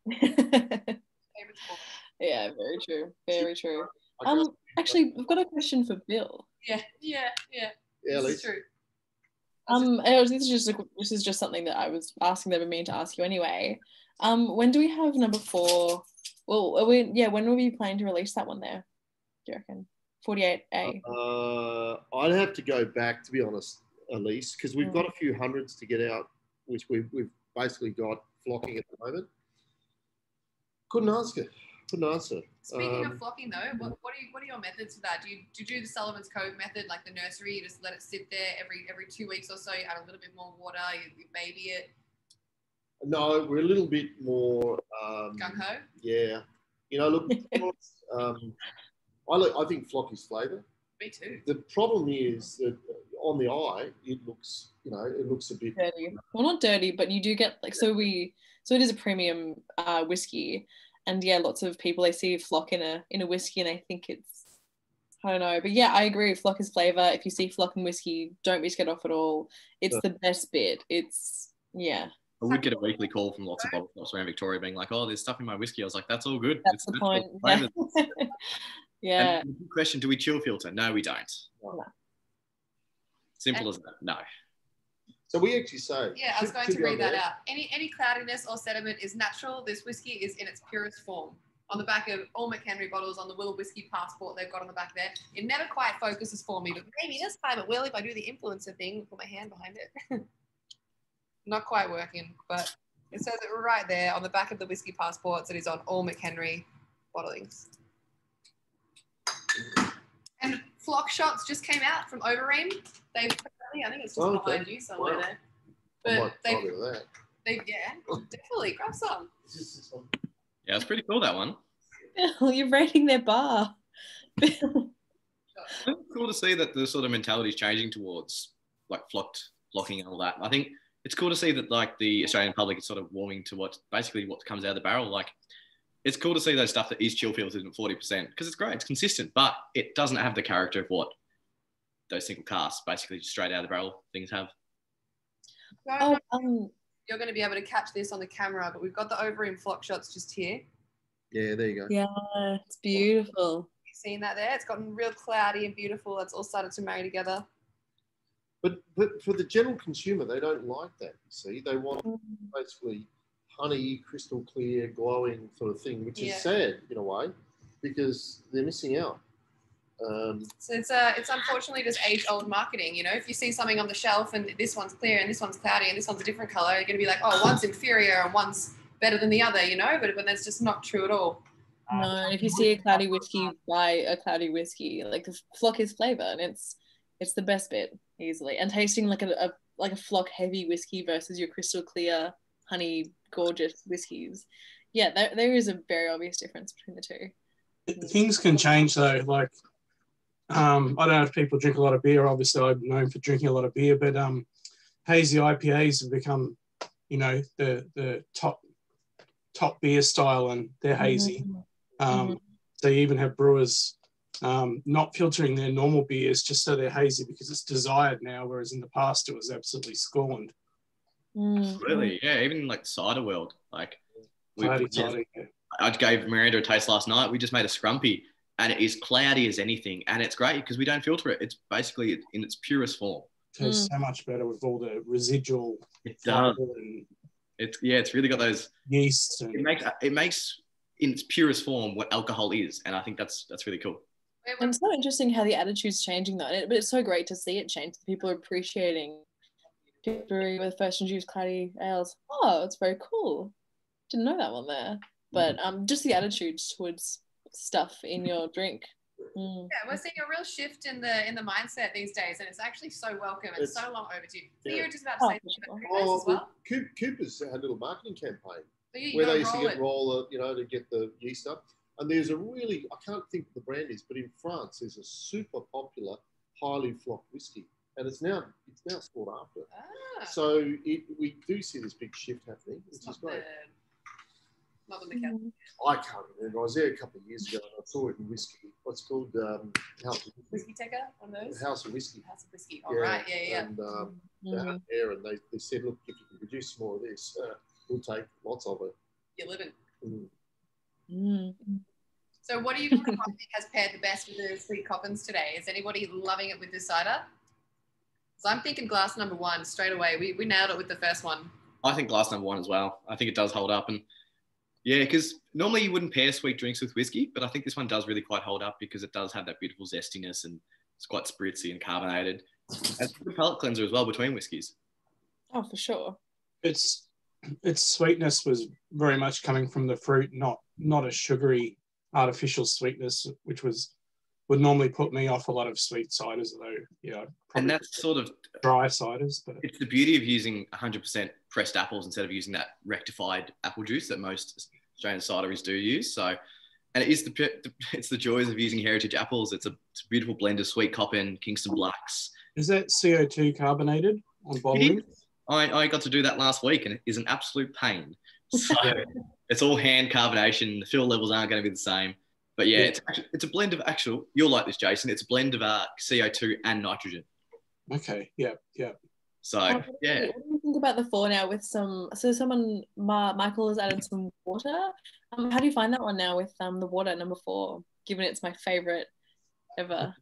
Favorite sport. yeah, very true. Very true. Um, actually, we've got a question for Bill. Yeah, yeah, yeah. yeah, this is true. Um, it was- this is just a, this is just something that I was asking them and meaning to ask you anyway. Um, when do we have number four? Well, are we yeah. When will we planning to release that one there? Do you reckon? Forty eight A. Uh, I'd have to go back, to be honest, Elise, because we've Mm. got a few hundreds to get out, which we've, we've basically got flocking at the moment. Couldn't answer. Couldn't answer. Speaking Um, of flocking, though, what, what are you, what are your methods for that? Do you, do you do the Sullivan's Cove method, like the nursery? You just let it sit there every every two weeks or so. You add a little bit more water. You, you baby it. No, we're a little bit more. Um, Gung ho. yeah. You know, look, um, I, look, I think flock is flavour. Me too. The problem is that on the eye, it looks, you know, it looks a bit. dirty. Well, not dirty, but you do get like so we so it is a premium uh, whiskey, and yeah, lots of people they see flock in a in a whiskey and they think it's I don't know, but yeah, I agree. Flock is flavor. If you see flock in whiskey, don't be scared off at all. It's Yeah. the best bit. It's yeah, I would get a weekly call from lots of bottle shops around Victoria being like, "Oh, there's stuff in my whiskey." I was like, "That's all good. that's It's the point. Yeah. yeah. And question: Do we chill filter? No, we don't. No. Simple as that. No. So we actually say. Yeah, I was going to read that out. Any any cloudiness or sediment is natural. This whiskey is in its purest form. On the back of all McHenry bottles, on the Will Whiskey passport they've got on the back there. It never quite focuses for me, but maybe this time it will if I do the influencer thing. Put my hand behind it. Not quite working, but it says it right there on the back of the whiskey passports. It is on all McHenry bottlings. And flock shots just came out from Overeem. They've, I think it's just Oh, okay. behind you somewhere Wow. there. But might try they've a bit of that. they, yeah, definitely grab some. Is this this one? Yeah, it's pretty cool that one. Bill, you're rating their bar. Bill. It's cool to see that the sort of mentality is changing towards like flocked flocking and all that. I think it's cool to see that like the Australian public is sort of warming to what basically what comes out of the barrel. Like it's cool to see those stuff that East chill filtered at forty percent because it's great, it's consistent, but it doesn't have the character of what those single casks, basically just straight out of the barrel things have. Oh, um, you're going to be able to catch this on the camera, but we've got the Overeem flock shots just here. Yeah, there you go. yeah, it's beautiful. You seen that there? It's gotten real cloudy and beautiful. It's all started to marry together. But but for the general consumer, they don't like that. You see, they want basically honey, crystal clear, glowing sort of thing, which Yeah. is sad in a way because they're missing out. Um, So it's uh, it's unfortunately just age old marketing. You know, if you see something on the shelf and this one's clear and this one's cloudy and this one's a different color, you're going to be like, oh, one's inferior and one's better than the other. You know, but but that's just not true at all. No, if you see a cloudy whiskey, buy a cloudy whiskey. Like the flock is flavor, and it's it's the best bit easily. And tasting like a, a like a flock heavy whiskey versus your crystal clear honey gorgeous whiskeys. Yeah, there, there is a very obvious difference between the two. Things can change though. Like, um, I don't know if people drink a lot of beer. Obviously, I'm known for drinking a lot of beer, but um, hazy IPAs have become, you know, the the top top beer style, and they're hazy. Mhm. Um, They even have brewers um, not filtering their normal beers just so they're hazy because it's desired now, whereas in the past it was absolutely scorned. Mm, Really? Yeah, even like cider world. Like we, Cloudy, yeah, cloudy, yeah. I gave Miranda a taste last night. We just made a scrumpy and it is cloudy as anything. And it's great because we don't filter it. It's basically in its purest form. Tastes so much better with all the residual It does. and It's yeah, it's really got those yeast. it makes it makes in its purest form what alcohol is. And I think that's that's really cool. And it's so interesting how the attitude's changing though. It- But it's so great to see it change. People are appreciating brewery with first introduced cloudy ales. Oh, it's very cool. Didn't know that one there. But um, just the attitudes towards stuff in your drink. Mm. Yeah, we're seeing a real shift in the in the mindset these days, and it's actually so welcome and It's- so long overdue. So you were just about to Oh, say for something sure. about Coopers Oh, as well. well, Coop, Cooper's had a little marketing campaign So you, where you're they used to rolling. get roller, you know, to get the yeast up. And there's a really, I can't think what the brand is, but in France, there's a super popular, highly flocked whiskey, and it's now it's now sought after. Ah, So it, we do see this big shift happening, which it's is great. the, not the McKenna. I can't remember. I was there a couple of years ago and I saw it in whiskey. What's called um, House of Whiskey. Whiskey Taker, one of those. House of Whiskey. House of Whiskey. All right, yeah, yeah. And um, they Mm. had there, and they, they said, look, if you can produce more of this, uh, we'll take lots of it. You're living. Mm. Mm. So what do you think has paired the best with the sweet coppins today? Is anybody loving it with the cider? So I'm thinking glass number one straight away. We, we nailed it with the first one. I think glass number one as well. I think it does hold up, and yeah, because normally you wouldn't pair sweet drinks with whiskey, but I think this one does really quite hold up because it does have that beautiful zestiness and it's quite spritzy and carbonated. And it's a good palate cleanser as well between whiskies. Oh, for sure. its its sweetness was very much coming from the fruit, not not a sugary artificial sweetness, which was would normally put me off a lot of sweet ciders, though. Yeah, And that's sort of dry ciders, but it's the beauty of using 100% pressed apples instead of using that rectified apple juice that most Australian cideries do use. So, and it is the it's the joys of using heritage apples. It's a, it's a beautiful blend of sweet coppin, Kingston blacks. is that CO two carbonated on bottling? I, I got to do that last week and it is an absolute pain. So it's all hand carbonation. The fill levels aren't going to be the same. But yeah, Yeah. it's actually, it's a blend of actual. You'll like this, Jason. It's a blend of uh, CO2 and nitrogen. Okay, yeah, yeah. So what do yeah, What do you think about the four now with some? So someone, Ma, Michael has added some water. Um, how do you find that one now with um the water number four? Given it's my favorite ever.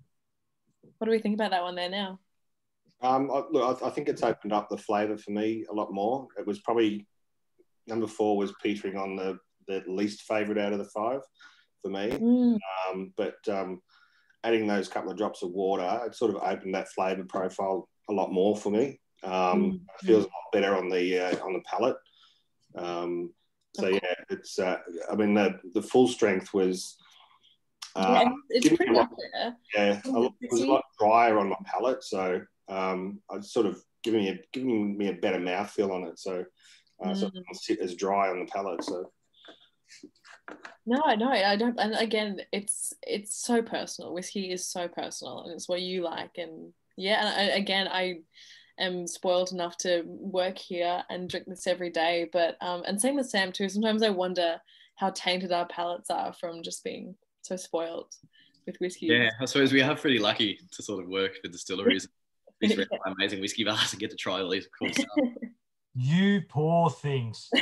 What do we think about that one there now? Um, I, look, I, I think it's opened up the flavour for me a lot more. It was probably number four was petering on the, the least favourite out of the five for me. Mm, Um, but um, adding those couple of drops of water, it sort of opened that flavour profile a lot more for me. Um, Mm. It feels a lot better on the uh, on the palate. Um, so Of yeah, it's. Uh, I mean, the the full strength was. Uh, and it's pretty there. yeah, a lot, it was a lot drier on my palate, so um, I sort of giving me a, giving me a better mouthfeel on it, so uh, so it Mm. doesn't sit as dry on the palate. So No, no, I don't. And again, it's it's so personal. Whiskey is so personal, and it's what you like. And yeah, and I, again, I am spoiled enough to work here and drink this every day. But um, and same with Sam too. Sometimes I wonder how tainted our palates are from just being so spoiled with whiskey. yeah. I suppose we are pretty lucky to sort of work for distilleries, these really amazing whiskey bars, and get to try all these cool stuff. You poor things.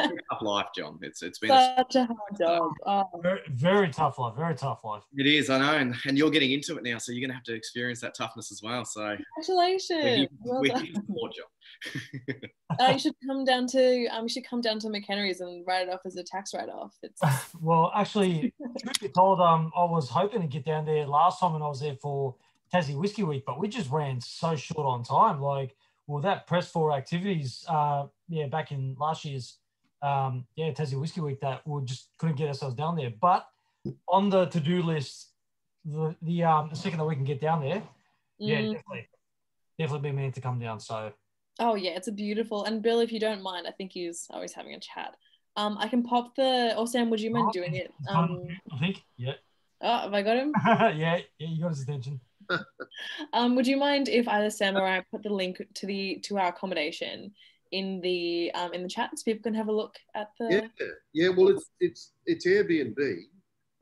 Tough life, John. It's it's been Such a hard job. Oh, Very, very tough life. Very tough life. it is. I know, and, and you're getting into it now, so you're gonna have to experience that toughness as well. So we're here, congratulations! Well we're done. here to support John. Uh, you should come down to um, you should come down to McHenry's and write it off as a tax write off. It's well, actually, truth be told, um, I was hoping to get down there last time when I was there for Tassie Whiskey Week, but we just ran so short on time. Like, well, that press for activities, uh, yeah, back in last year's, um, yeah, Tassie Whiskey Week, that we just couldn't get ourselves down there. But on the to-do list, the the um, the second that we can get down there, yeah, Mm. definitely, definitely be meaning to come down. So. Oh yeah, it's a beautiful. And Bill, if you don't mind, I think he's always having a chat. Um, I can pop the. Or Sam, would you mind doing it? Um, I think, yeah, oh, have I got him? yeah, yeah, you got his attention. Um, would you mind if either Sam or I put the link to the to our accommodation in the um in the chat so people can have a look at the. Yeah, yeah. Well, it's it's it's Airbnb,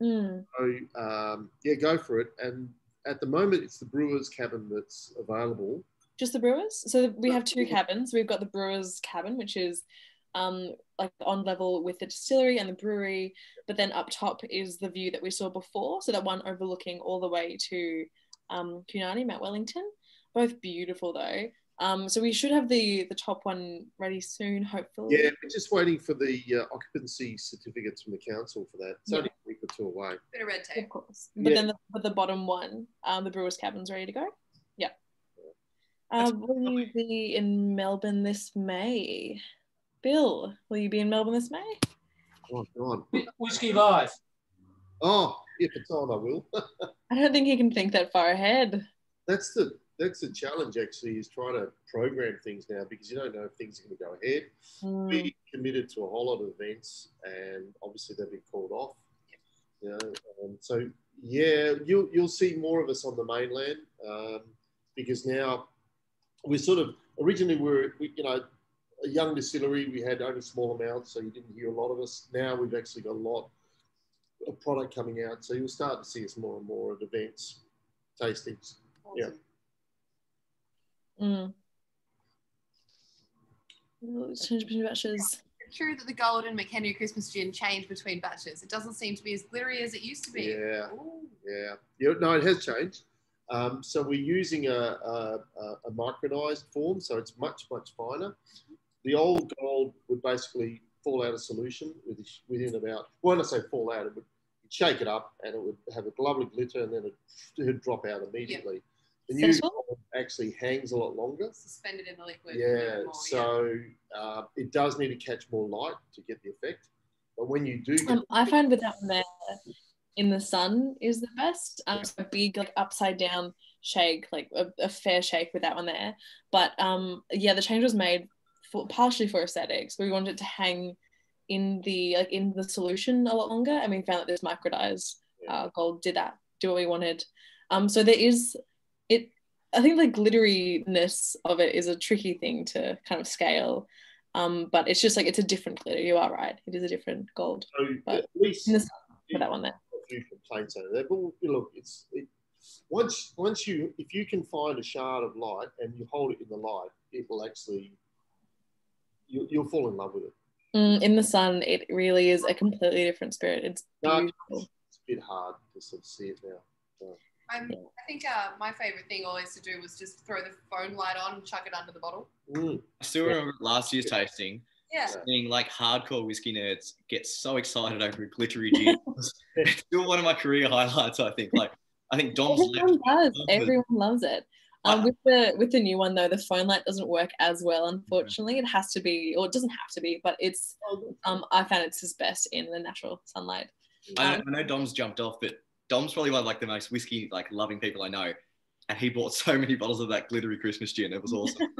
Mm. So um, yeah, go for it. And at the moment, it's the Brewers cabin that's available. Just the brewers. So we have two cabins. We've got the brewers cabin, which is um, like on level with the distillery and the brewery, but then up top is the view that we saw before. So that one overlooking all the way to um, kunanyi, Mount Wellington. Both beautiful though. Um, so we should have the the top one ready soon, hopefully. Yeah, we're just waiting for the uh, occupancy certificates from the council for that. It's Yeah. only a week or two away. Bit of red tape, Of course. But Yeah. then the, but the bottom one, um, the Brewers cabin's ready to go. Yeah. Um, will you be in Melbourne this May? Bill, will you be in Melbourne this May? Oh God. Whi- Whiskey Live. Oh, if it's on, I will. I don't think he can think that far ahead. that's the that's the challenge actually is trying to program things now because you don't know if things are going to go ahead. Mm, We committed to a whole lot of events and obviously they've been called off. You know, um, so yeah, you'll you'll see more of us on the mainland um, because now we're sort of originally we're we, you know a young distillery. We had only small amounts, so you didn't hear a lot of us. Now we've actually got a lot of product coming out, so you'll start to see us more and more at events, tastings. Yeah. mm. Well, Change between batches. It's true that the Golden McHenry Christmas gin changed between batches. It doesn't seem to be as glittery as it used to be. Yeah. Ooh. Yeah, yeah, no, it has changed. Um, so we're using a, a, a, a micronized form, so it's much, much finer. The old gold would basically fall out of solution within about, well, when I say fall out, it would you'd shake it up and it would have a lovely glitter and then it would drop out immediately. The new actually hangs a lot longer. Suspended in the liquid. Yeah, more, so uh, it does need to catch more light to get the effect. But when you do Um, I find with that one there, in the sun is the best. Um, so big like upside down shake, like a, a fair shake with that one there. But um, yeah, the change was made for partially for aesthetics. We wanted it to hang in the like in the solution a lot longer, and we found that this micronized uh, gold did that, do what we wanted. Um, so there is it. I think the glitteriness of it is a tricky thing to kind of scale. Um, but it's just like it's a different glitter. You are right. It is a different gold so but at least in for that one there. few complaints over there. But look, it's it, once once you if you can find a shard of light and you hold it in the light, it will actually you, you'll fall in love with it. Mm, in the sun, it really is a completely different spirit. It's No, beautiful. It's a bit hard to sort of see it now. I'm, Yeah. I think uh, my favorite thing always to do was just throw the phone light on and chuck it under the bottle. Mm. I still remember last year's tasting, Yeah. seeing like hardcore whiskey nerds get so excited over glittery gin. it's still one of my career highlights, I think. Like, I think Dom's Everyone left. does. Everyone loves it. Um, with the with the new one though, the phone light doesn't work as well. Unfortunately, it has to be, or it doesn't have to be, but it's. Um, I found it's his best in the natural sunlight. I know, I know Dom's jumped off, but Dom's probably one of like the most whiskey like loving people I know. And he bought so many bottles of that glittery Christmas gin. It was awesome.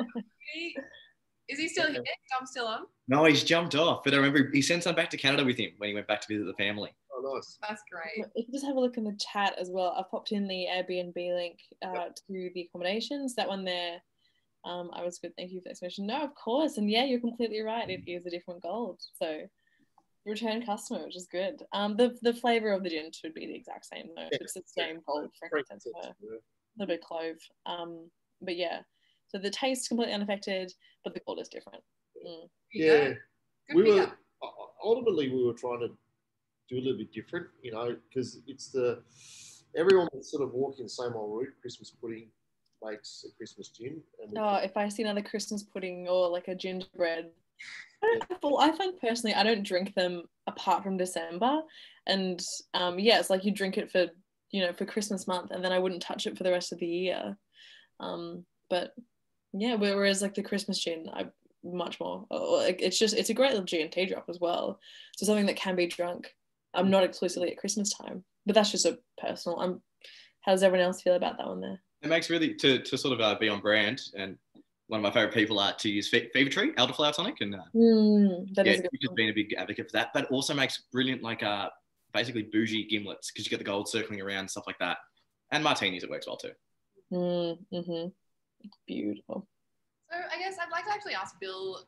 Is he still here? Tom's still on? no, he's jumped off. But I remember he sent some back to Canada with him when he went back to visit the family. Oh, nice. That's great. If You just have a look in the chat as well. I've popped in the Airbnb link uh, to the accommodations. That one there. Um, I was good. Thank you for the explanation. No, of course, and yeah, you're completely right. It is a different gold. So return customer, which is good. Um, the the flavor of the gin should be the exact same though. Yeah. It's the same gold, frankincense, Frankincense, fir, yeah. a little bit of clove. Um, but yeah, so the taste completely unaffected, but the gold is different. Mm. Here. Yeah, we were pickup. ultimately we were trying to do a little bit different, you know, because it's the everyone was sort of walking the same old route. Christmas pudding makes a Christmas gin, and Oh, if I see another Christmas pudding or like a gingerbread, I well, I find personally I don't drink them apart from December, and um, yeah, it's like you drink it for you know for Christmas month, and then I wouldn't touch it for the rest of the year. Um, but yeah, whereas like the Christmas gin, I much more. like, It's just it's a great little G and T drop as well. So something that can be drunk. I'm not exclusively at Christmas time, but that's just a personal. I'm. How does everyone else feel about that one there? It makes really to, to sort of uh, be on brand and one of my favorite people are to use Fe- Fever Tree elderflower tonic and uh, Mm, that yeah, is a good you've just one. been a big advocate for that. But it also makes brilliant like uh basically bougie gimlets because you get the gold circling around stuff like that. And martinis it works well too. Mm, hmm Beautiful. So I guess I'd like to actually ask Bill.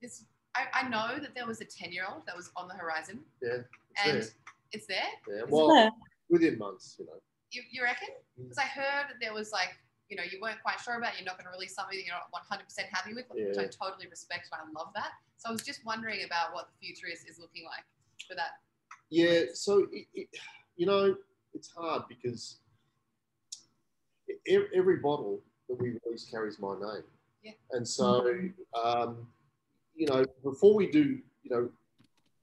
This I, I know that there was a ten year old that was on the horizon, yeah, it's and there. It's there. Yeah, It's well, there. within months, you know. You, you reckon? Mm. Because I heard that there was like, you know, you weren't quite sure about. You're not going to release something that you're not 100% happy with, which I totally respect and I love that. So I was just wondering about what the future is, is looking like for that. Yeah, so it, it, you know, it's hard because every bottle that we release carries my name. Yeah. And so, um, you know, before we do, you know,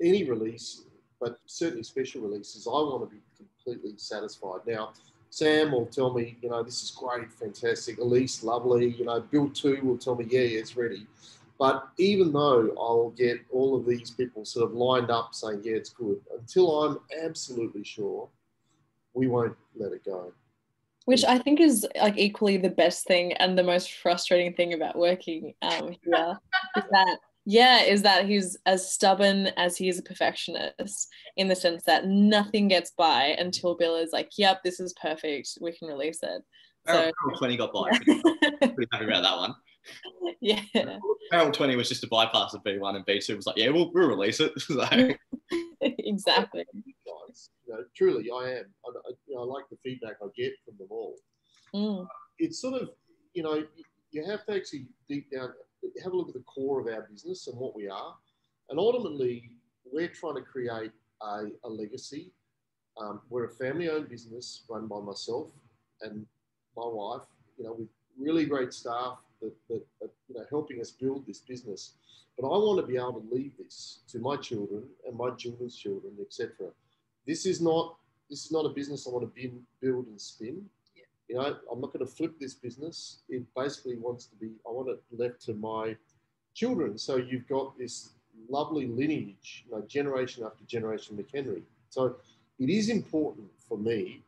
any release, but certainly special releases, I want to be completely satisfied. Now, Sam will tell me, you know, this is great, fantastic. Elise, lovely. You know, Bill two will tell me, yeah, yeah, it's ready. But even though I'll get all of these people sort of lined up saying, yeah, it's good, until I'm absolutely sure, we won't let it go. which I think is like equally the best thing and the most frustrating thing about working um, here is that yeah is that he's as stubborn as he is a perfectionist in the sense that nothing gets by until Bill is like, yep, this is perfect, we can release it. Barrel, So Barrel 20 got by. Pretty happy about that one. yeah, Barrel 20 was just a bypass of B1, and B2 was like, yeah, we'll, we'll release it. So, exactly. Guys, you know, truly, I am. I, I, you know, I like the feedback I get from them all. Mm, it's sort of, you know, you have to actually deep down have a look at the core of our business and what we are. And ultimately, we're trying to create a, a legacy. Um, we're a family owned business run by myself and my wife, you know, with really great staff that, that are you know, helping us build this business. But I want to be able to leave this to my children and my children's children, etc. This is not this is not a business I want to build and spin you know, I'm not going to flip this business. It basically wants to be, I want it left to my children. So you've got this lovely lineage, you know, generation after generation McHenry. So it is important for me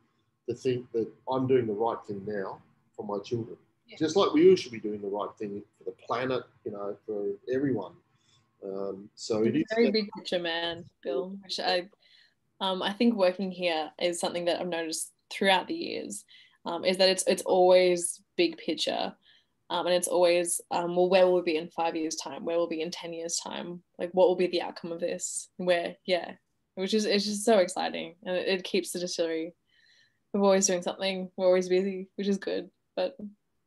to think that I'm doing the right thing now for my children. Yeah. Just like we all should be doing the right thing for the planet, you know, for everyone. Um, so it is. very big picture man, Bill, which I um, I think working here is something that I've noticed throughout the years. Um, is that it's it's always big picture, um, and it's always um, well, where will we be in five years' time? Where will we be in ten years' time? Like, what will be the outcome of this? Where, yeah, which is it's just so exciting, and it, it keeps the distillery. We're always doing something. We're always busy, which is good. But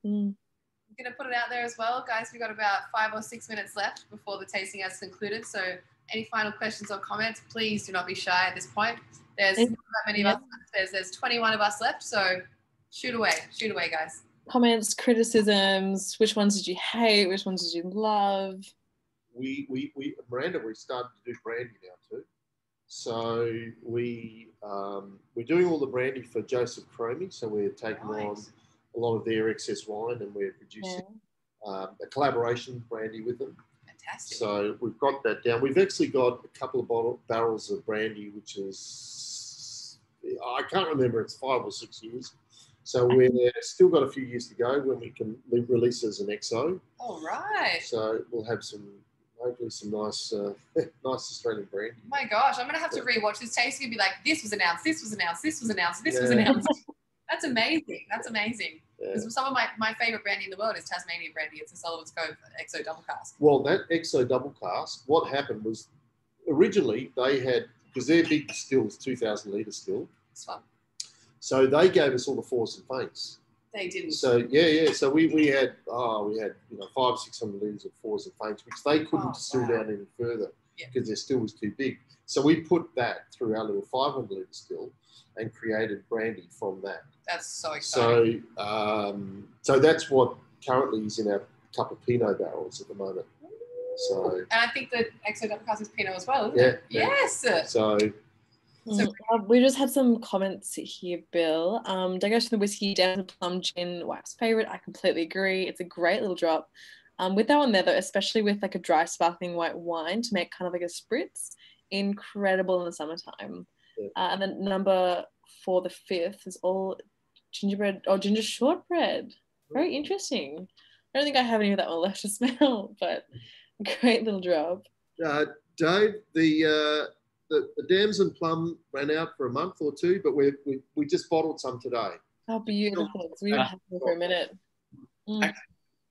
mm, I'm going to put it out there as well, guys. We've got about five or six minutes left before the tasting has concluded. So, any final questions or comments, please do not be shy at this point. There's not that many of us. left. There's there's 21 of us left. So, shoot away, shoot away, guys. comments, criticisms. Which ones did you hate? Which ones did you love? we, we, we Miranda, we started to do brandy now too. So we um, we're doing all the brandy for Josef Chromy. So we're taking on a lot of their excess wine and we're Yeah. producing um, a collaboration brandy with them. Fantastic. So we've got that down. We've actually got a couple of bottle, barrels of brandy, which is I can't remember. It's five or six years. So we're still got a few years to go when we can release as an XO. All right. So we'll have some, hopefully, some nice, uh, nice Australian brandy. My gosh, I'm gonna have to rewatch this tasting and be like, this was announced, this was announced, this was announced, this was announced. That's amazing. That's amazing. Yeah. Because some of my, my favorite brandy in the world is Tasmanian brandy. It's a Sullivan's Cove XO double cask. Well, that XO double cask, what happened was originally they had, because they're big distills, 2,000 litre still. It's fun. So they gave us all the fores and feints. They didn't. So yeah, yeah. So we, we had oh we had you know five six hundred liters of fores and feints, which they couldn't Oh, distill wow. down any further Yeah. because their still was too big. So we put that through our little five hundred liter still and created brandy from that. That's so exciting. So um, so that's what currently is in our cup of Pinot barrels at the moment. So and I think that cask is Pinot as well, isn't yeah, it? yeah. Yes. So So- uh, we just had some comments here, Bill. Um, go to the whiskey Damson plum gin, wife's favorite. I completely agree. It's a great little drop. Um, with that one there though, especially with like a dry sparkling white wine to make kind of like a spritz, incredible in the summertime. Yeah. Uh, and then number four, the fifth, is all gingerbread or ginger shortbread. Very interesting. I don't think I have any of that one left to smell, but great little drop. uh, Dave, the, uh, the the Damson plum ran out for a month or two, but we we, we just bottled some today. How beautiful. 'cause we didn't have it for a minute. Mm.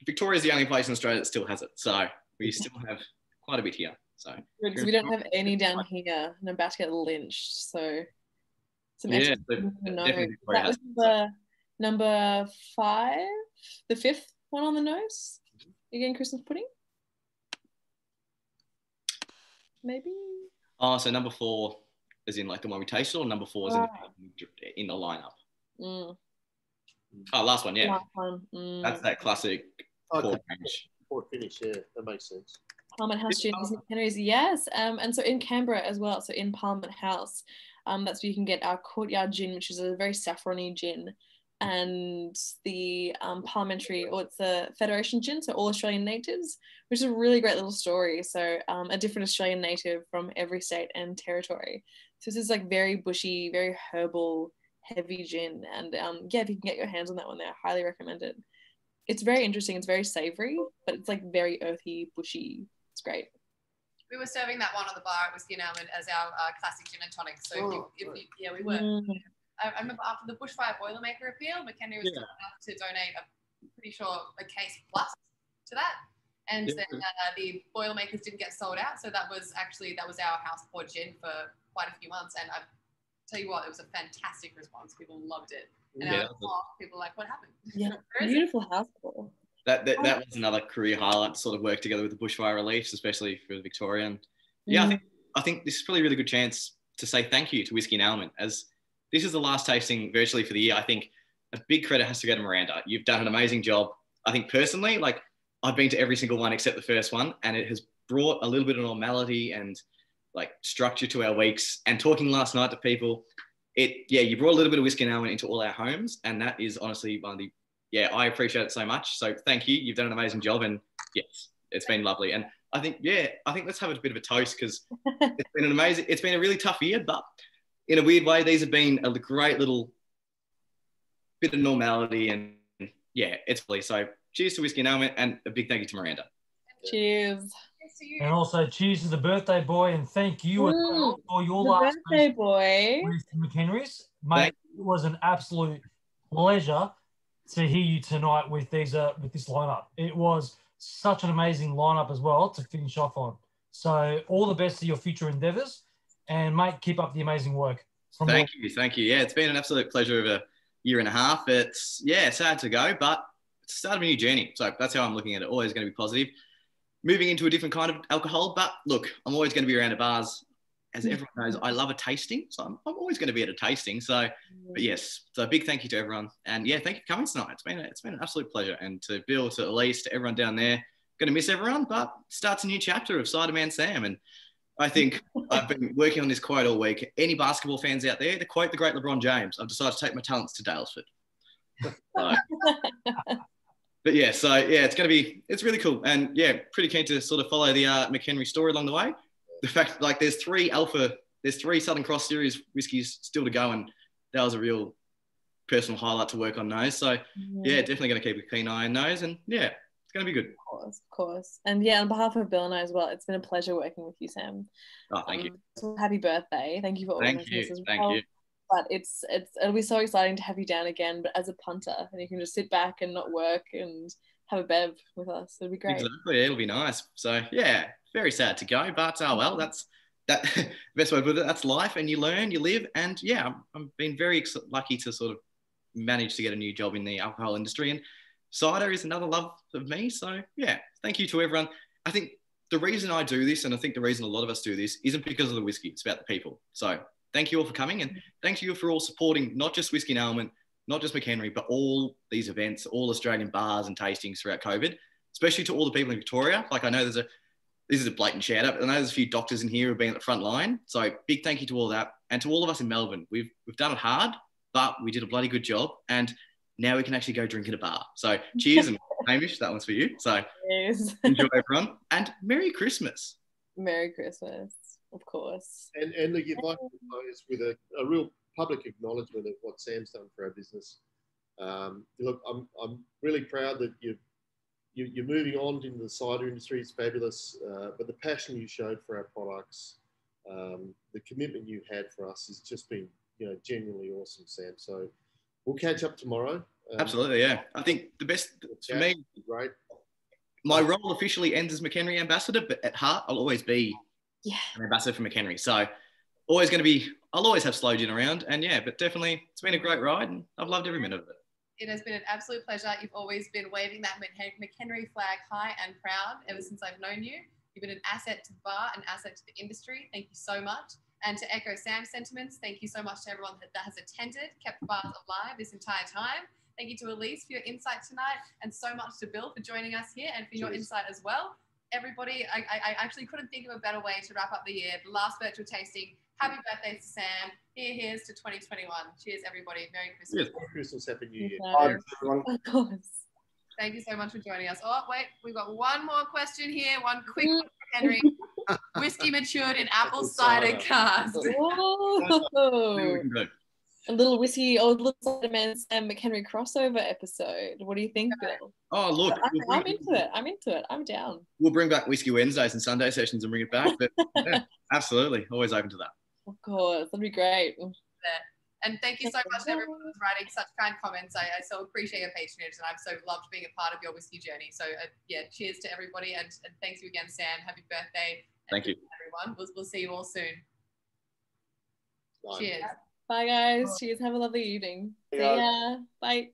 Victoria's the only place in Australia that still has it. So we still have quite a bit here. So Because we don't have any down here, and I'm about to get lynched. So some Yeah, extra so things to know. definitely Victoria That was has number number five, the fifth one on the nose. Again, Christmas pudding? Maybe. Oh, so number four is in like the one we tasted, or number four is in, Ah. in the lineup. Mm, Oh, last one, yeah. last one. Mm. That's that classic Okay. port range. Port finish, yeah, that makes sense. Parliament House Is gin is Henry's, yes. Um, and so in Canberra as well, so in Parliament House, um, that's where you can get our courtyard gin, which is a very saffrony gin, and the um, parliamentary, or it's the Federation gin, so all Australian natives, which is a really great little story. So um, a different Australian native from every state and territory. So this is like very bushy, very herbal, heavy gin, and um, yeah, if you can get your hands on that one, there, I highly recommend it. It's very interesting. It's very savory, but it's like very earthy, bushy. It's great. We were serving that one on the bar It was and Alement as our uh, classic gin and tonic. So Oh, if, if you, yeah, we were. Mm. I, I remember after the bushfire boilermaker appeal, McHenry was Yeah. enough to donate a pretty sure a case plus to that. And Yeah. then uh, the boilermakers didn't get sold out, so that was actually that was our house poured gin for quite a few months. And I tell you what, it was a fantastic response. People loved it. And Yeah, I was off, people were like, "What happened?" Yeah, Where is it? beautiful house call. That, that that was another career highlight to sort of work together with the bushfire reliefs, especially for Victoria. And yeah, I Mm. think I think this is probably a really good chance to say thank you to Whisky and Alement as this is the last tasting virtually for the year. I think a big credit has to go to Miranda. You've done an amazing job. I think personally, like I've been to every single one except the first one, and it has brought a little bit of normality and like structure to our weeks. And talking last night to people, it yeah, you brought a little bit of Whisky and Alement into all our homes, and that is honestly one of the yeah, I appreciate it so much. So thank you. You've done an amazing job, and yes, it's been lovely. And I think yeah, I think let's have a bit of a toast because it's been an amazing. It's been a really tough year, but in a weird way, these have been a great little bit of normality, and yeah, it's lovely. So cheers to Whisky and Alement, and a big thank you to Miranda. Cheers. Yes, to you. And also, cheers to the birthday boy, and thank you as well Mm, for your The last birthday boy. McHenry's. Mate, Thank- it was an absolute pleasure to hear you tonight with these uh, with this lineup. It was such an amazing lineup as well to finish off on. So all the best to your future endeavors, and mate, keep up the amazing work. Thank you, thank you. Yeah, it's been an absolute pleasure of a year and a half. It's yeah, sad to go, but it's the start of a new journey. So that's how I'm looking at it. Always going to be positive. Moving into a different kind of alcohol, but look, I'm always going to be around the bars. As mm. everyone knows, I love a tasting, so I'm, I'm always going to be at a tasting. So, mm. but yes, so a big thank you to everyone, and yeah, thank you for coming tonight. It's been a, it's been an absolute pleasure, and to Bill, to Elise, to everyone down there. Going to miss everyone, but starts a new chapter of Ciderman Sam, and I think I've been working on this quote all week. Any basketball fans out there, to quote the great LeBron James, I've decided to take my talents to Daylesford. So, but yeah, so yeah, it's going to be, it's really cool. And yeah, pretty keen to sort of follow the uh, McHenry story along the way. The fact, like, there's three Alpha, there's three Southern Cross Series whiskies still to go. And that was a real personal highlight to work on those. So yeah, definitely going to keep a keen eye on those. And yeah, it's going to be good. Of course, of course. And yeah, on behalf of Bill and I as well, it's been a pleasure working with you, Sam. Oh, thank you. Um, so happy birthday. Thank you for Thank organizing you. this as Thank well. you. But it's it's it'll be so exciting to have you down again, but as a punter, and you can just sit back and not work and have a bev with us. It'll be great. Exactly. It'll be nice. So yeah, very sad to go, but oh well, that's that best way to put it. That's life, and you learn, you live, and yeah, I'm been very ex- lucky to sort of manage to get a new job in the alcohol industry, and cider is another love of me. So yeah, thank you to everyone. I think the reason I do this, and I think the reason a lot of us do this, isn't because of the whiskey. It's about the people. So thank you all for coming, and thank you for all supporting not just Whisky and Alement, not just McHenry, but all these events, all Australian bars and tastings throughout COVID. Especially to all the people in Victoria. Like I know there's a this is a blatant shout out, but I know there's a few doctors in here who've been at the front line. So big thank you to all that. And to all of us in Melbourne. We've we've done it hard, but we did a bloody good job. And now we can actually go drink at a bar. So cheers and Hamish, that one's for you. So Yes. enjoy everyone. And Merry Christmas. Merry Christmas, of course. And and look, you'd like to close with a, a real public acknowledgement of what Sam's done for our business. Um, look, I'm, I'm really proud that you've, you, you're moving on into the cider industry. It's fabulous. Uh, but the passion you showed for our products, um, the commitment you had for us has just been, you know, genuinely awesome, Sam. So we'll catch up tomorrow. Um, Absolutely, yeah. I think the best for me, Great. my role officially ends as McHenry ambassador, but at heart, I'll always be Yeah. an ambassador for McHenry. So always going to be, I'll always have sloe gin around. And yeah, but definitely it's been a great ride and I've loved every minute of it. It has been an absolute pleasure. You've always been waving that McHenry flag high and proud ever since I've known you. You've been an asset to the bar, an asset to the industry. Thank you so much. And to echo Sam's sentiments, thank you so much to everyone that, that has attended, kept the bars alive this entire time. Thank you to Elise for your insight tonight, and so much to Bill for joining us here and for your insight as well. Everybody, I, I, I actually couldn't think of a better way to wrap up the year. The last virtual tasting. Happy birthday to Sam. Here, here's to 2021. Cheers, everybody. Merry Christmas. Cheers. Merry Christmas, Happy New Year. So, Bye, everyone. of course. Thank you so much for joining us. Oh, wait, we've got one more question here. One quick one, Henry. Whiskey matured in apple Apple cider cider. cask. See what Whoa. we can do. A little whiskey old little Spider-Man Sam McHenry crossover episode. What do you think, Bill? Oh, look, I'm, we'll I'm into it. I'm into it. I'm down. we'll bring back Whiskey Wednesdays and Sunday sessions and bring it back. But yeah, absolutely, always open to that. Of course. That'd be great. And thank you so much to everyone who's writing such kind comments. I, I so appreciate your patronage and I've so loved being a part of your whiskey journey. So, uh, yeah, cheers to everybody and, and thanks you again, Sam. Happy birthday. And Thank you. Everyone. We'll, we'll see you all soon. Bye. Cheers. Bye, guys. Cheers. Have a lovely evening. Bye, See ya. Bye.